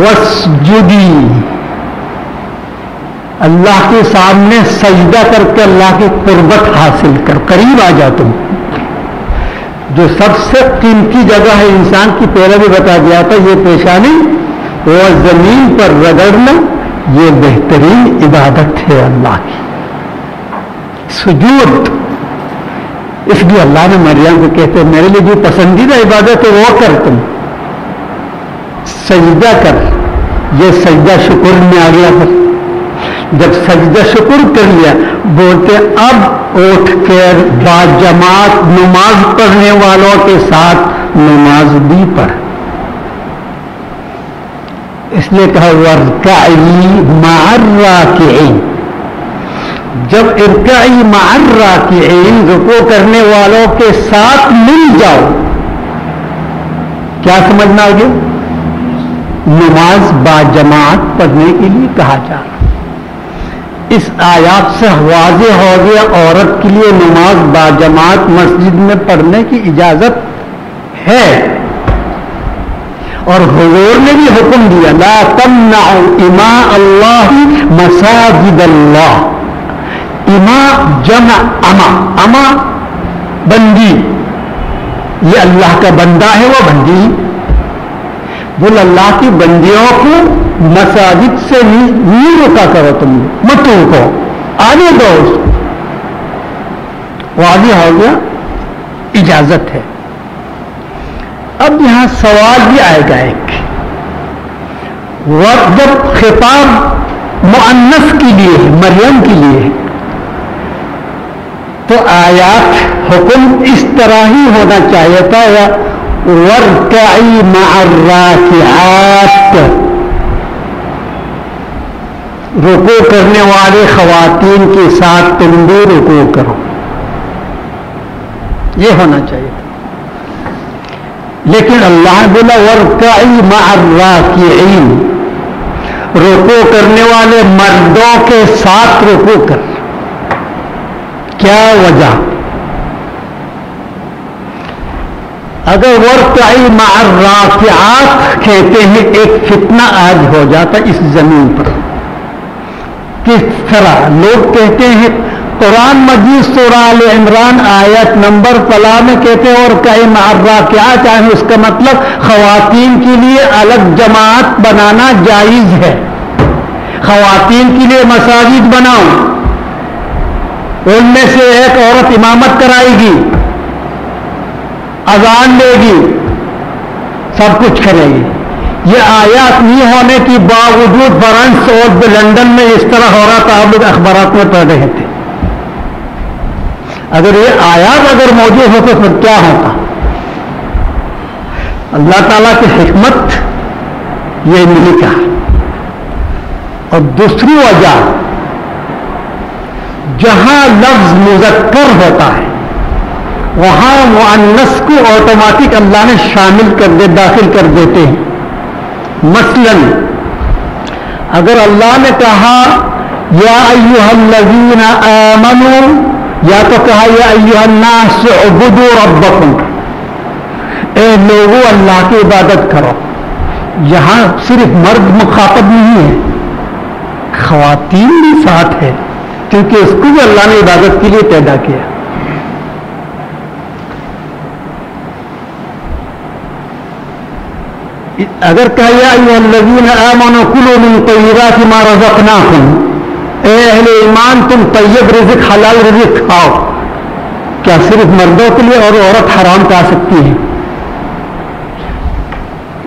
वसजुदी अल्लाह के सामने सजदा करके अल्लाह की कुर्बत हासिल कर करीब आ जा तुम जो सबसे कीमती जगह है इंसान की पहले भी बता दिया था ये पेशानी वो ज़मीन पर रगड़ना ये बेहतरीन इबादत है अल्लाह की सुजूद इसलिए अल्लाह ने मरियम को कहते मेरे लिए जो पसंदीदा इबादत है, वो कर तुम। सजदा कर। ये सजदा शुक्र में आ गया फिर जब सजदा शुक्र कर लिया, बोलते, अब उठ कर बाजमात, नमाज़ पढ़ने वालों के साथ नमाज़ भी पढ़। इसलिए कहा, वर्काई मार्रा के जब इरकाई मार्रा के रुको करने वालों के साथ मिल जाओ, क्या समझना आगे? नमाज़ बाजमात पढ़ने के लिए कहा जा रहा इस आयात से वाज हो गया, औरत के लिए नमाज़ बाजमात मस्जिद में पढ़ने की इजाज़त है। और हुजूर ने भी हुक्म दिया, ला तमनाउ इमा अल्लाह मसाजिद अल्लाह इमा जमा अमा अमा बंदी ये अल्लाह का बंदा है वो बंदी बोल अल्लाह की बंदियों को मसाजिद से नहीं, रोका करो तुम मत रोको आने दो वो आगे हो गया इजाज़त है अब यहाँ सवाल भी आएगा एक वक्त जब खिताब मुअन्नस के लिए मरियम के लिए तो आयात हुक्म इस तरह ही होना चाहिए था, या वर्कई मार्राकियात रुको करने वाले खवातीन के साथ तुम भी रुको करो। ये होना चाहिए था। लेकिन अल्लाह बोला, वर्कई मार्राकिन रुको करने वाले मर्दों के साथ रुको कर। क्या वजह? अगर वर्कई मार्राकियात कहते हैं, एक फितना आज हो जाता इस ज़मीन पर। किस तरह? लोग कहते हैं, कुरान मजीद सुराल इमरान आयत नंबर फला में कहते हैं और कई मार्रा क्या चाहे उसका मतलब खवातीन के लिए अलग जमात बनाना जायज़ है। खवातीन के लिए मसाजिद बनाओ। उनमें से एक औरत इमामत कराएगी, अजान लेगी सब कुछ करेगी। ये आयात नहीं होने के बावजूद फ्रांस और लंदन में इस तरह हो रहा था आप लोग अखबार में पढ़ रहे थे। अगर ये आयात अगर मौजूद हो तो फिर क्या होता? अल्लाह ताला की हिकमत ये मिली का और दूसरी वजह जहाँ लफ्ज मुजक्कर होता है, वहाँ मुअन्नस को ऑटोमेटिक अल्लाह ने शामिल कर दे, दाखिल कर देते हैं। मसलन, अगर अल्लाह ने कहा, या अयुहल्लजीन आमनु, या तो कहा, या अयुहन्नास उबुदू रब्बकुम, ए लोगों, अल्लाह की इबादत करो। यहाँ सिर्फ़ मर्द मुखातब नहीं है खातन भी साथ है। क्योंकि उसको भी अल्लाह ने इबादत के लिए पैदा किया। अगर कहा लजीन कुलो मिन तय्यबात मा रज़क़नाकुम ए अहले ईमान, तुम तैयब रिजिक, हलाल रिजिक खाओ। क्या सिर्फ़ मर्दों के लिए और औरत हराम खा सकती है?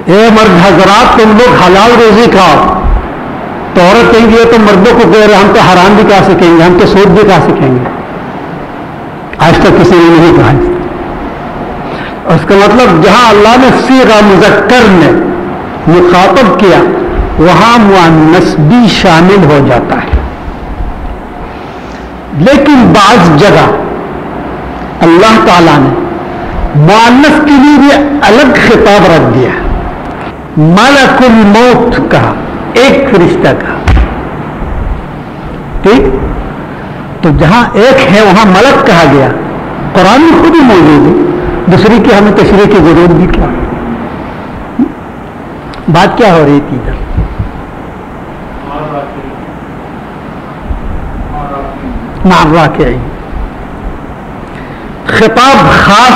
ए मर्द हजरात, तुम लोग हलाल रोजी खाओ। तो औरत कहेंगे तो मर्दों को कह रहे हम तो हराम भी खा सकेंगे, हम तो सोच भी खा सकेंगे। आज तक किसी ने नहीं कहा। उसका मतलब जहाँ अल्लाह ने सीगा मुजक्कर ने मुखातब किया, वहाँ मुअन्नस भी शामिल हो जाता है। लेकिन बाज जगह अल्लाह ताला ने मुअन्नस के लिए भी अलग खिताब रख दिया। मलकुल मौत का एक फरिश्ता का। ठीक? तो जहाँ एक है, वहाँ मलक कहा गया। कुरान में खुद ही मौजूद है। दूसरी की हमें तशरी की ज़रूरत भी क्या? बात क्या हो रही थी इधर? मार्रा के आई। खिताब खास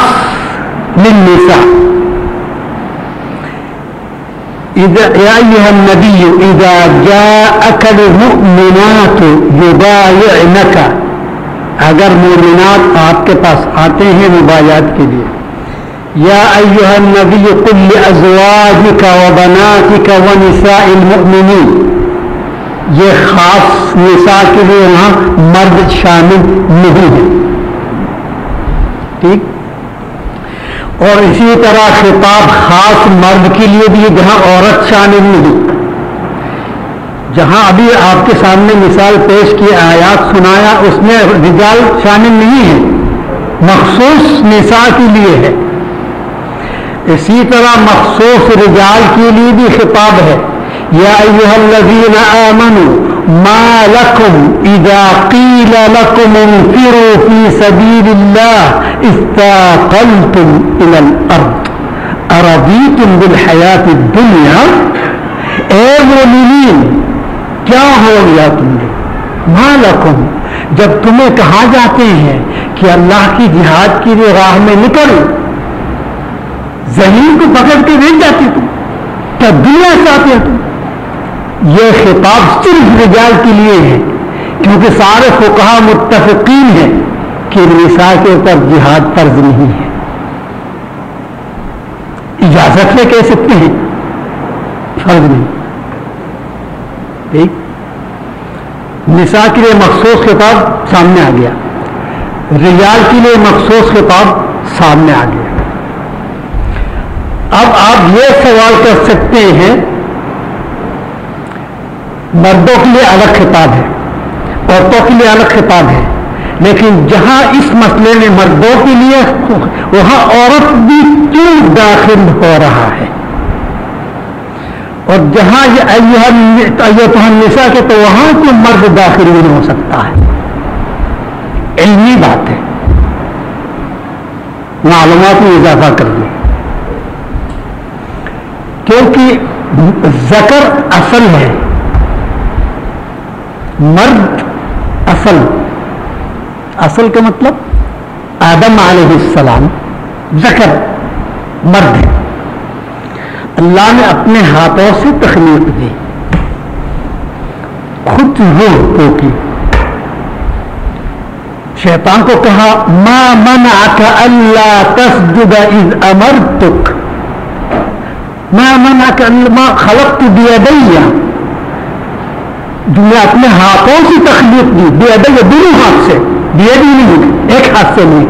लिसा या नबी इदा जा अकल मुमिनात युबायनक अगर मोमिनात आपके पास आते हैं मुबायात के लिए या अयुह नबी कुल अजवाजिका व बनातिका व निसाइल ये खास निसा के लिए वहाँ मर्द शामिल नहीं है ठीक और इसी तरह खिताब खास मर्द के लिए भी जहाँ औरत शामिल नहीं जहाँ अभी आपके सामने मिसाल पेश की, आयात सुनाया, उसमें रिजाल शामिल नहीं है। मखसूस निशा के लिए है। इसी तरह मखसूस रिजाल के लिए भी खिताब है। या यूहल्लजीन आमनु मा लकुम इदा कील लकुम इंफिरू फ़ी सबीलिल्लाह इस्ताकलतुम इलल अर्द अरबी तुम बिल हयात दुनिया ए क्या हो गया तुमने मालकुम जब तुम्हें कहा जाते हैं कि अल्लाह की जिहाद की राह में निकल ज़मीन को पकड़ के भेज जाती तुम क्या दुनिया चाहते हो तुम यह खिताब सिर्फ़ रिजाल के लिए है, क्योंकि सारे फुकहा मुतफिकीन है कि निशा के ऊपर जिहाद फ़र्ज़ नहीं है। इजाज़त में कह सकते हैं, फ़र्ज़ नहीं। ठीक? निशा के लिए मखसूस खिताब सामने आ गया। रियाल के लिए मखसूस खिताब सामने आ गया। अब आप ये सवाल कर सकते हैं मर्दों के लिए अलग खिताब है, औरतों के लिए अलग खिताब है। लेकिन जहाँ इस मसले में मर्दों के लिए वहाँ औरत भी क्यों दाखिल हो रहा है? और जहाँ ये निशा के तो वहाँ क्यों मर्द दाखिल नहीं हो सकता है? इल्मी बात है। मालूम में इजाफा कर दो क्योंकि जकर असल है मर्द असल। असल का मतलब आदम सलाम जकर मर्द। है अल्लाह ने अपने हाथों से तखलीक दी। खुद रूह की। शैतान को कहा, मा मन आका अल्लाह तस्जुद इज़ अमर तुक मा मन आका खलक दिया दैया जिन्हें अपने हाथों से तकलीफ़ दी बेअदैया दोनों हाथ से दिए भी नहीं एक हाथ से नहीं।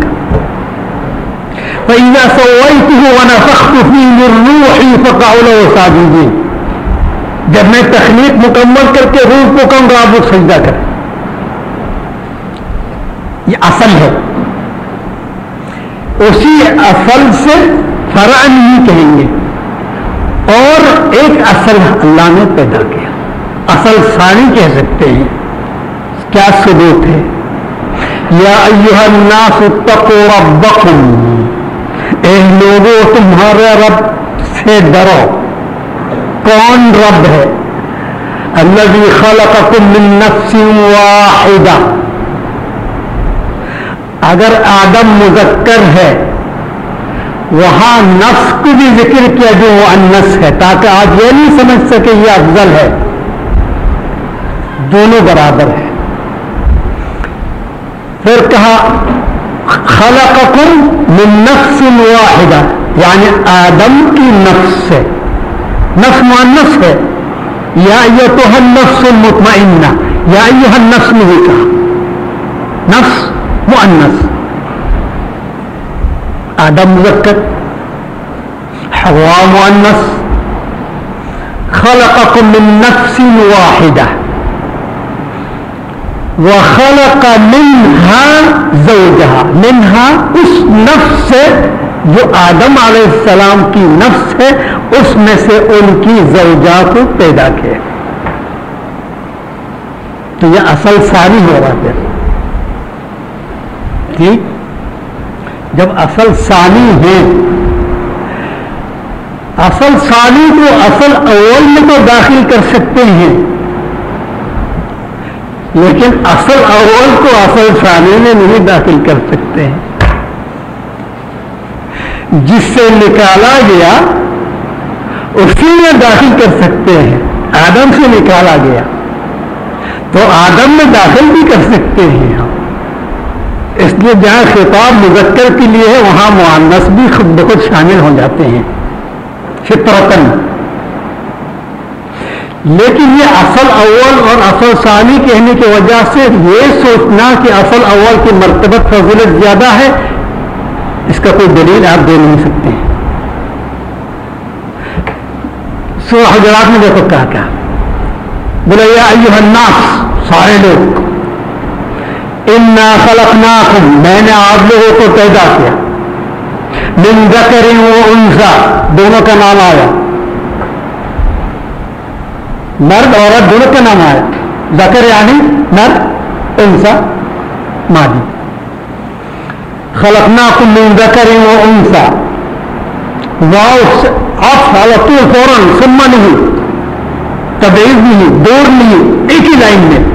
फैया जब मैं तकलीफ़ मुकम्मल करके रूह को कहूँगा, आप सजदा करें। ये असल है। उसी असल से फरा नहीं कहेंगे। और एक असल अल्लाह ने पैदा किया। असल सानी कह सकते हैं। क्या सबूत है? या रब्बकुम। ए लोगों, तुम्हारे रब से डरो। कौन रब है? अल्लाह खलकुम मिन वाहिदा। अगर आदम मुजक्कर है, वहाँ नफ्स को भी ज़िक्र किया जो वो अन्नस है, ताकि आज ये नहीं समझ सके ये अफजल है। दोनों बराबर है फिर कहा खलकुम मिन नफ्सिन वाहिदा यानी आदम की नफ्स से नफ्स मुन्नस है या ये तो हर नफ्स मुतमइन्ना या ये हर नफ्स नहीं कहा नफ्स मुअन्नस आदम मुजक्कर हवा मुअन्नस खलकुम मिन नफ्सिन वाहिदा वखलक मिनहा जौजहा मिनहा उस नफ्स से जो आदम सलाम की नफ्स है उसमें से उनकी जौजा को पैदा किया तो यह असल सारी हो रहा है ठीक जब असल सानी है असल सानी को असल अवल में तो दाखिल कर सकते हैं लेकिन असल अवल को असल सानी में नहीं दाखिल कर सकते हैं। जिससे निकाला गया, उसी में दाखिल कर सकते हैं। आदम से निकाला गया। तो आदम में दाखिल भी कर सकते हैं हम। इसलिए जहाँ खिताब मुजक्कर के लिए है, वहाँ मुआनस भी खुद बहुत शामिल हो जाते हैं। फितरतन। लेकिन ये असल अव्वल और असल सानी कहने की वजह से ये सोचना कि असल अव्वल की मरतबत फजीलत ज़्यादा है, इसका कोई दलील आप दे नहीं सकते सो हजरात ने देखो कहा क्या? बोले, या सारे लोग, इन्ना खलकनाकुम, मैंने आप लोगों को पैदा किया। मिन जकरिन वो उनसा, दोनों का नाम आया। मर्द औरत दोनों का नाम आया जकर यानी मर्द उनसा मादी खलकनाकुम मिन जकरिन वो उनसा वाव ऑफ हालतूल फौरन सुम्मा नहीं तबीज नहीं दूर नहीं एक ही लाइन में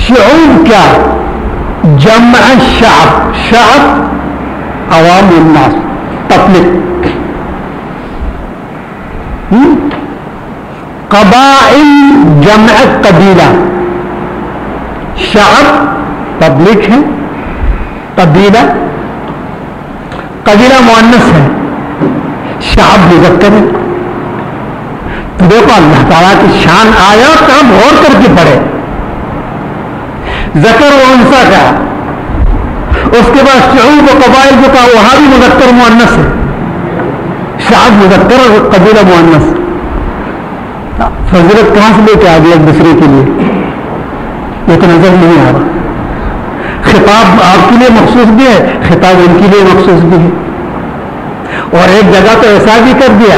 शूब क्या जम शाब शाब अवाम उन्नास तबलिक कबाइल जम कबीला। शाब पब्लिक है, कबीला। कबीला मुन्नस है शाब मुजक्कर है देखो अल्लाह ताला की शान आया तो हम और करके पढ़े। जकर व उनसा का। उसके बाद शूब कबाइल जो कहा वहाँ भी मुजक्कर मुन्नस है। शाद मुजक्कर और कबीला मुन्नस फजरत कहाँ से लेके आ गया एक दूसरे के लिए? ये तो नज़र नहीं आ रहा। खिताब आपके लिए मखसूस भी है, खिताब उनके लिए मखसूस भी है। और एक जगह तो ऐसा भी कर दिया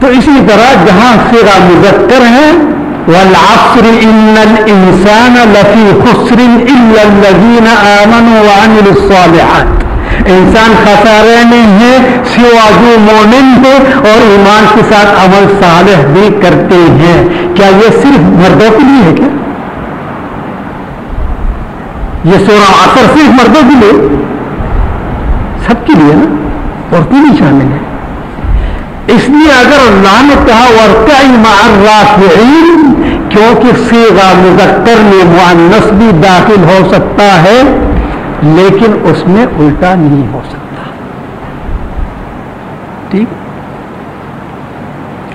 तो इसी तरह जहाँ सिरा मुजक्कर है वलासर इंसान लफी खुसर आमन वानिल इंसान खसारे में है, सिवा जो मोमिन है और ईमान के साथ अमल सालह भी करते हैं। क्या ये सिर्फ़ मर्दों के लिए है क्या? ये सोना असर सिर्फ़ मर्दों के लिए? सबके लिए ना? औरतें भी शामिल है। इसलिए अगर अल्लाह ने कहा मार्राफीन क्योंकि सीगा मुजक्कर में मुन्नस भी दाखिल हो सकता है, लेकिन उसमें उल्टा नहीं हो सकता। ठीक?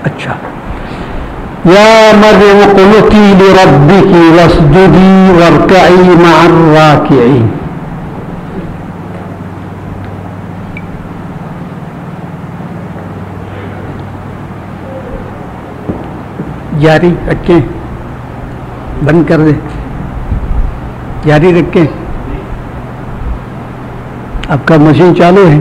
अच्छा। या मर्यम कुलती रब्बी की, वसजुदी वर्कई मार्राफीन जारी रखें बंद कर दे जारी रखें आपका मशीन चालू है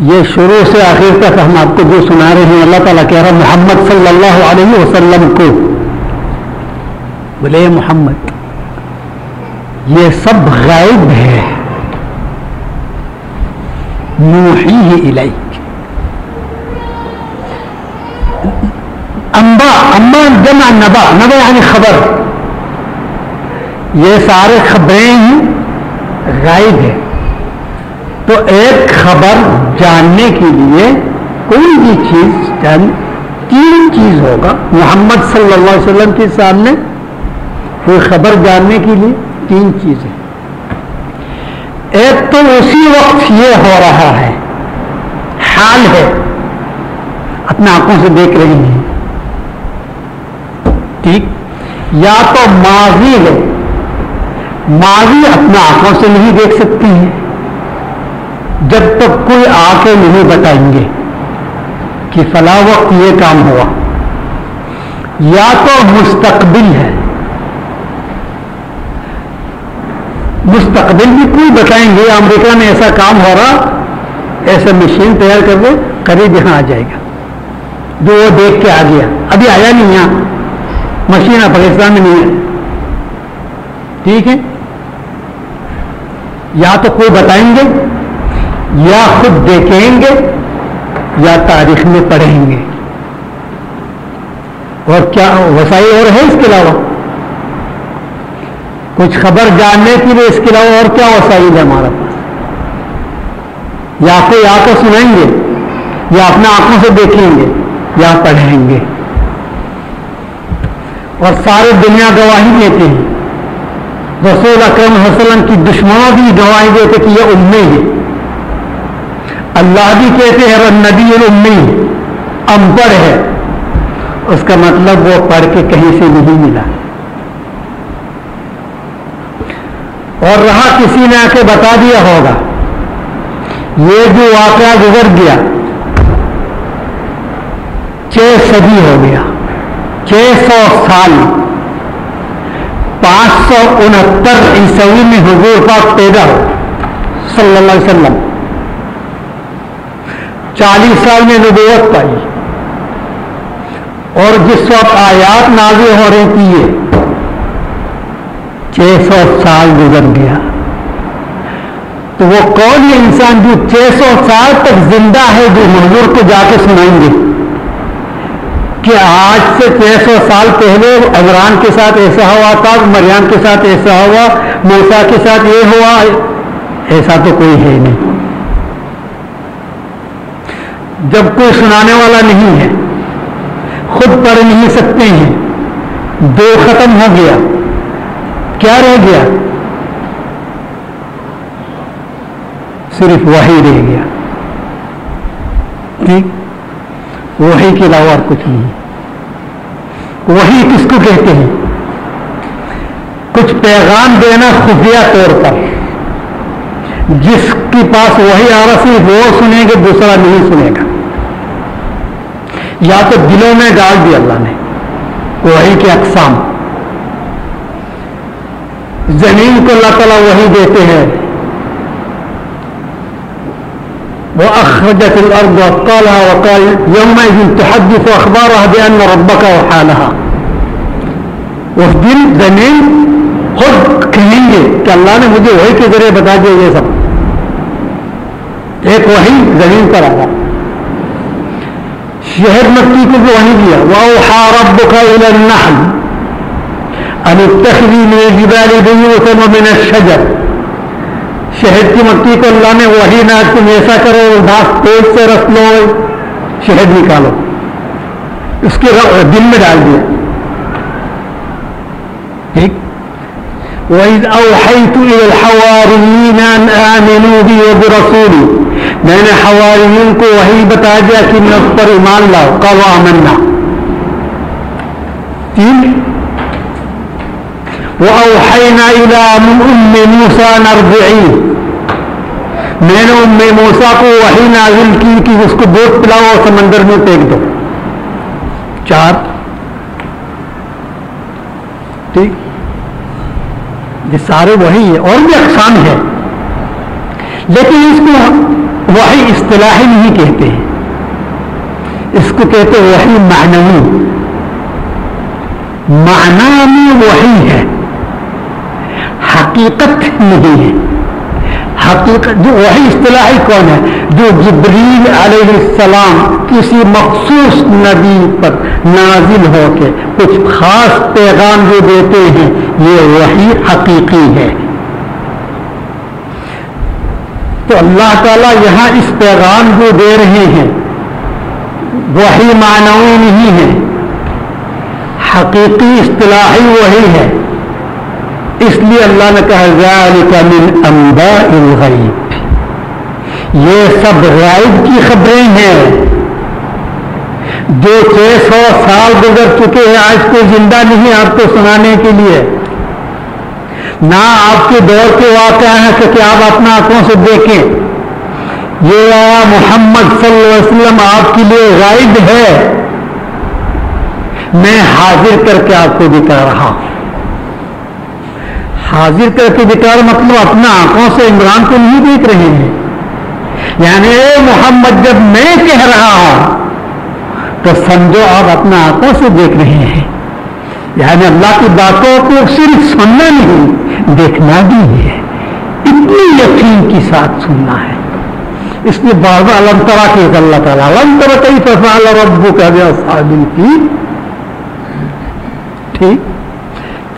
ये शुरू से आखिर तक हम आपको जो सुना रहे हैं अल्लाह ताला कह रहा मोहम्मद सल्लल्लाहु अलैहि वसल्लम को बोले मोहम्मद, ये सब गायब है। नूही ही इलाइक अम्बा अम्बा जमा नबा नबा यानी खबर। ये सारे खबरें ही गायब है। तो एक खबर जानने के लिए कोई भी चीज़ तीन चीज़ होगा। मोहम्मद सल्लल्लाहु अलैहि वसल्लम के सामने कोई खबर जानने के लिए तीन चीज़ें एक तो उसी वक्त ये हो रहा है, हाल है। अपने आँखों से देख रही है। ठीक? या तो माजी है, माजी अपने आँखों से नहीं देख सकती है। जब तक कोई आके नहीं बताएँगे कि फला वक्त ये काम हुआ। या तो मुस्तकबिल है मुस्तकबिल भी कोई बताएँगे, अमेरिका में ऐसा काम हो रहा, ऐसा मशीन तैयार कर दे, करीब यहाँ आ जाएगा। जो वो देख के आ गया। अभी आया नहीं यहाँ। मशीन पाकिस्तान में नहीं है। ठीक है? या तो कोई बताएँगे, या खुद देखेंगे, या तारीख में पढ़ेंगे। और क्या, वसाई और है इसके अलावा? कुछ खबर जानने के लिए इसके अलावा और क्या वसाइल है हमारा या कोई आकर सुनाएँगे या अपने आँखों से देखेंगे, या पढ़ेंगे। और सारे दुनिया गवाही देते हैं। रसूल अक्रम वसल्लम की दुश्मनों भी गवाही देते कि यह उम्मी है। अल्लाह भी कहते हैं, और नबी उम्मी अनपढ़ है। उसका मतलब वो पढ़ के कहीं से नहीं मिला। और रहा किसी ने आके बता दिया होगा। ये जो वाकया गुजर गया, छह सदी हो गया, छह सौ साल, पाँच सौ उनहत्तर ईसवी में हजूर पाक पैदा हो, सल्लल्लाहु अलैहि वसल्लम। चालीस साल में नबूवत पाई। और जिस वक्त आयात नाजिल हो रही थी ये छह सौ साल गुजर गया। तो वो कौन ये इंसान जो छह सौ साल तक ज़िंदा है जो हजूर को जाके सुनाएँगे? कि आज से छह सौ साल पहले अमरान के साथ ऐसा हुआ था, मरियाम के साथ ऐसा हुआ, मूसा के साथ ये हुआ, ऐसा तो कोई है नहीं। जब कोई सुनाने वाला नहीं है, खुद पढ़ नहीं सकते हैं, दो खत्म हो गया। क्या रह गया? सिर्फ़ वही रह गया। ठीक वही के अलावा और कुछ नहीं। वही किसको कहते हैं? कुछ पैगाम देना खुफिया तौर पर। जिसके पास वही आ रहा सिर्फ़ वो सुनेगा, दूसरा नहीं सुनेगा। या तो दिलों में डाल दिया अल्लाह ने, वही के अकसाम। ज़मीन को अल्लाह तला वही देते हैं। वो अखरजत अर्द वकाल वकाल यम तहदफ अखबार बयान रब्बा का वहालहा उस दिन ज़मीन खुद कहेंगे कि अल्लाह ने मुझे वही के ज़रिए बता दिया ये सब। एक वही ज़मीन पर आया। शहर मक्की को भी वही दिया। वहा रब का इलनहल अनुतखरी में जिबाली बुयूतन मिन शजर शहद की मक्की को अल्लाह ने वही ना तुम ऐसा करो घास तेज से रस लो शहद निकालो उसके दिल में डाल दिया ठीक वही अवहैतु इल हवारियीन अन आमिनू बी व बिरसूली मैंने हवारियों को वही बता दिया कि मैं उस पर ईमान लाओ कल आमन्ना तीन वो अवहैना इला उम्मे मूसा नरबई मैंने उम्मे मूसा को वही नाजिल की कि उसको बोट पिलाओ और समंदर में फेंक दो चार ठीक ये सारे वही है और भी अकसाम है लेकिन इसको वही इस्तलाही नहीं कहते इसको कहते वही मानवी माना में वही है हकीकत नहीं है। हकीकत जो वही इस्तलाही कौन है? जो जबरील अलैहिस्सलाम किसी मखसूस नबी पर नाजिल होके कुछ खास पैगाम जो देते हैं, ये वही हकीकी है। तो अल्लाह ताला यहाँ इस पैगाम जो दे रहे हैं, वही मानवी नहीं है। हकीकी इस्तलाही वही है। इसलिए अल्लाह ने कहा मिन ये सब गायब की खबरें हैं। जो छह सौ साल गुजर चुके हैं, आज कोई ज़िंदा नहीं आपको सुनाने के लिए। ना आपके दौर के वाक़ हैं कि आप अपना आँखों से देखें। ये आया मोहम्मद वसल्लम आपके लिए गाइब है। मैं हाजिर करके आपको दिखा रहा हूँ। हाजिर करके रहा मतलब अपना आँखों से इमरान को नहीं देख रहे हैं। यानी मोहम्मद, जब मैं कह रहा हूँ तो समझो आप अपना आँखों से देख रहे हैं। यानी अल्लाह की बातों को सिर्फ़ सुनना नहीं, देखना भी है। इतनी यकीन के साथ सुनना है। इसलिए बार बार अलम के अल्लाह ताला, अलम तरा कई फसाल रब्बू का साबिन की ठीक?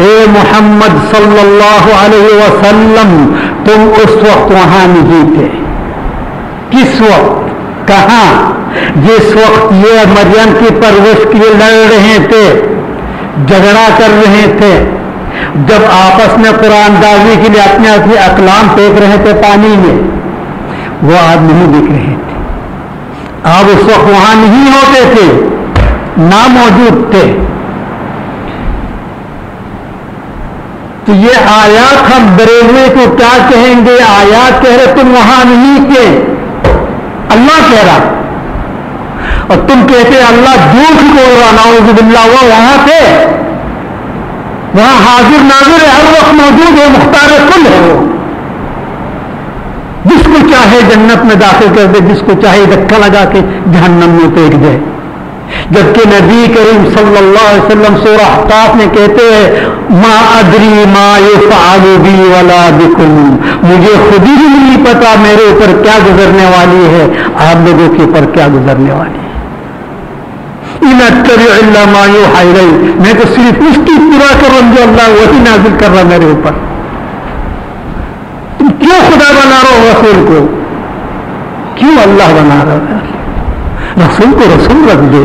ए मोहम्मद सल्लल्लाहु अलैहि वसल्लम तुम उस वक्त वहां नहीं थे किस वक्त कहा जिस वक्त ये मरियम की परवरिश के लिए लड़ रहे थे झगड़ा कर रहे थे जब आपस में कुरानदाजी के लिए अपने अपने अकलाम फेंक रहे थे पानी में वो आज नहीं दिख रहे थे आप उस वक्त वहाँ नहीं होते थे, ना मौजूद थे। तो ये आयात हम बरेलवे को क्या कहेंगे? आयात कह रहे, तुम वहाँ नहीं थे। अल्लाह कह रहा और तुम कहते, अल्लाह झूठ बोल रहा नाउजुबिल्ला वो वहाँ थे। वहाँ हाजिर, नाजिर हर वक्त मौजूद है मुख्तार कुल है वो। जिसको चाहे जन्नत में दाखिल कर दे जिसको चाहे धक्का लगा के जहन्नम में फेंक दे? जबकि नबी करीम सल्लल्लाहु अलैहि वसल्लम सूरह अहकाफ में कहते हैं, मा अदरी मा ये बी वला बिकुम. मुझे खुद ही नहीं पता मेरे ऊपर क्या गुजरने वाली है, आप लोगों के ऊपर क्या गुजरने वाली है। इन मायू हाई मैं तो सिर्फ़ उसकी पूरा कर जो अल्लाह वही नाजिल कर रहा मेरे ऊपर। क्यों खुदा बना रहे हो रसूल को क्यों अल्लाह बना रहा है रसूल को रसूल रख दे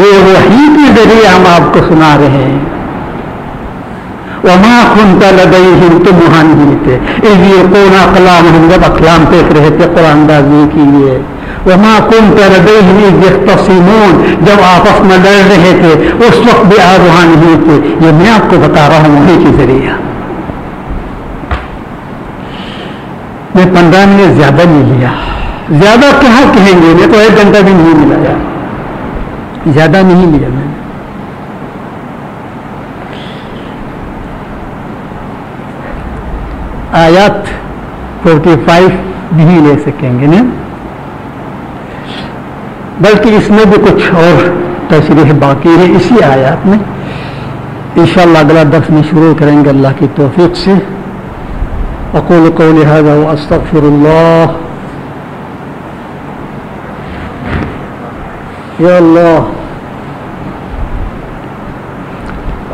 ये वही के जरिए हम आपको सुना रहे हैं वमा खुनता लदई तुम वहां नहीं थे ये कौन अकलाम हम जब अकलाम फेंक रहे थे कुरानदाजी की लिए वमा कुन तसीमून जब आपस में लड़ रहे थे उस वक्त भी आप वहाँ नहीं थे ये मैं आपको बता रहा हूँ वही के ज़रिए मैं पंद्रह मिनट ज़्यादा नहीं लिया ज़्यादा कहाँ कहेंगे मैं तो एक घंटा भी नहीं मिलाया ज़्यादा नहीं लिया मैंने आयत 45 नहीं ले सकेंगे ना बल्कि इसमें भी कुछ और तशरीह बाकी है इसी आयत में इन अगला दर्श में शुरू करेंगे अल्लाह की तोफीक से अकोल कौल हज़ा अस्तफ़िरल्लाह या अल्लाह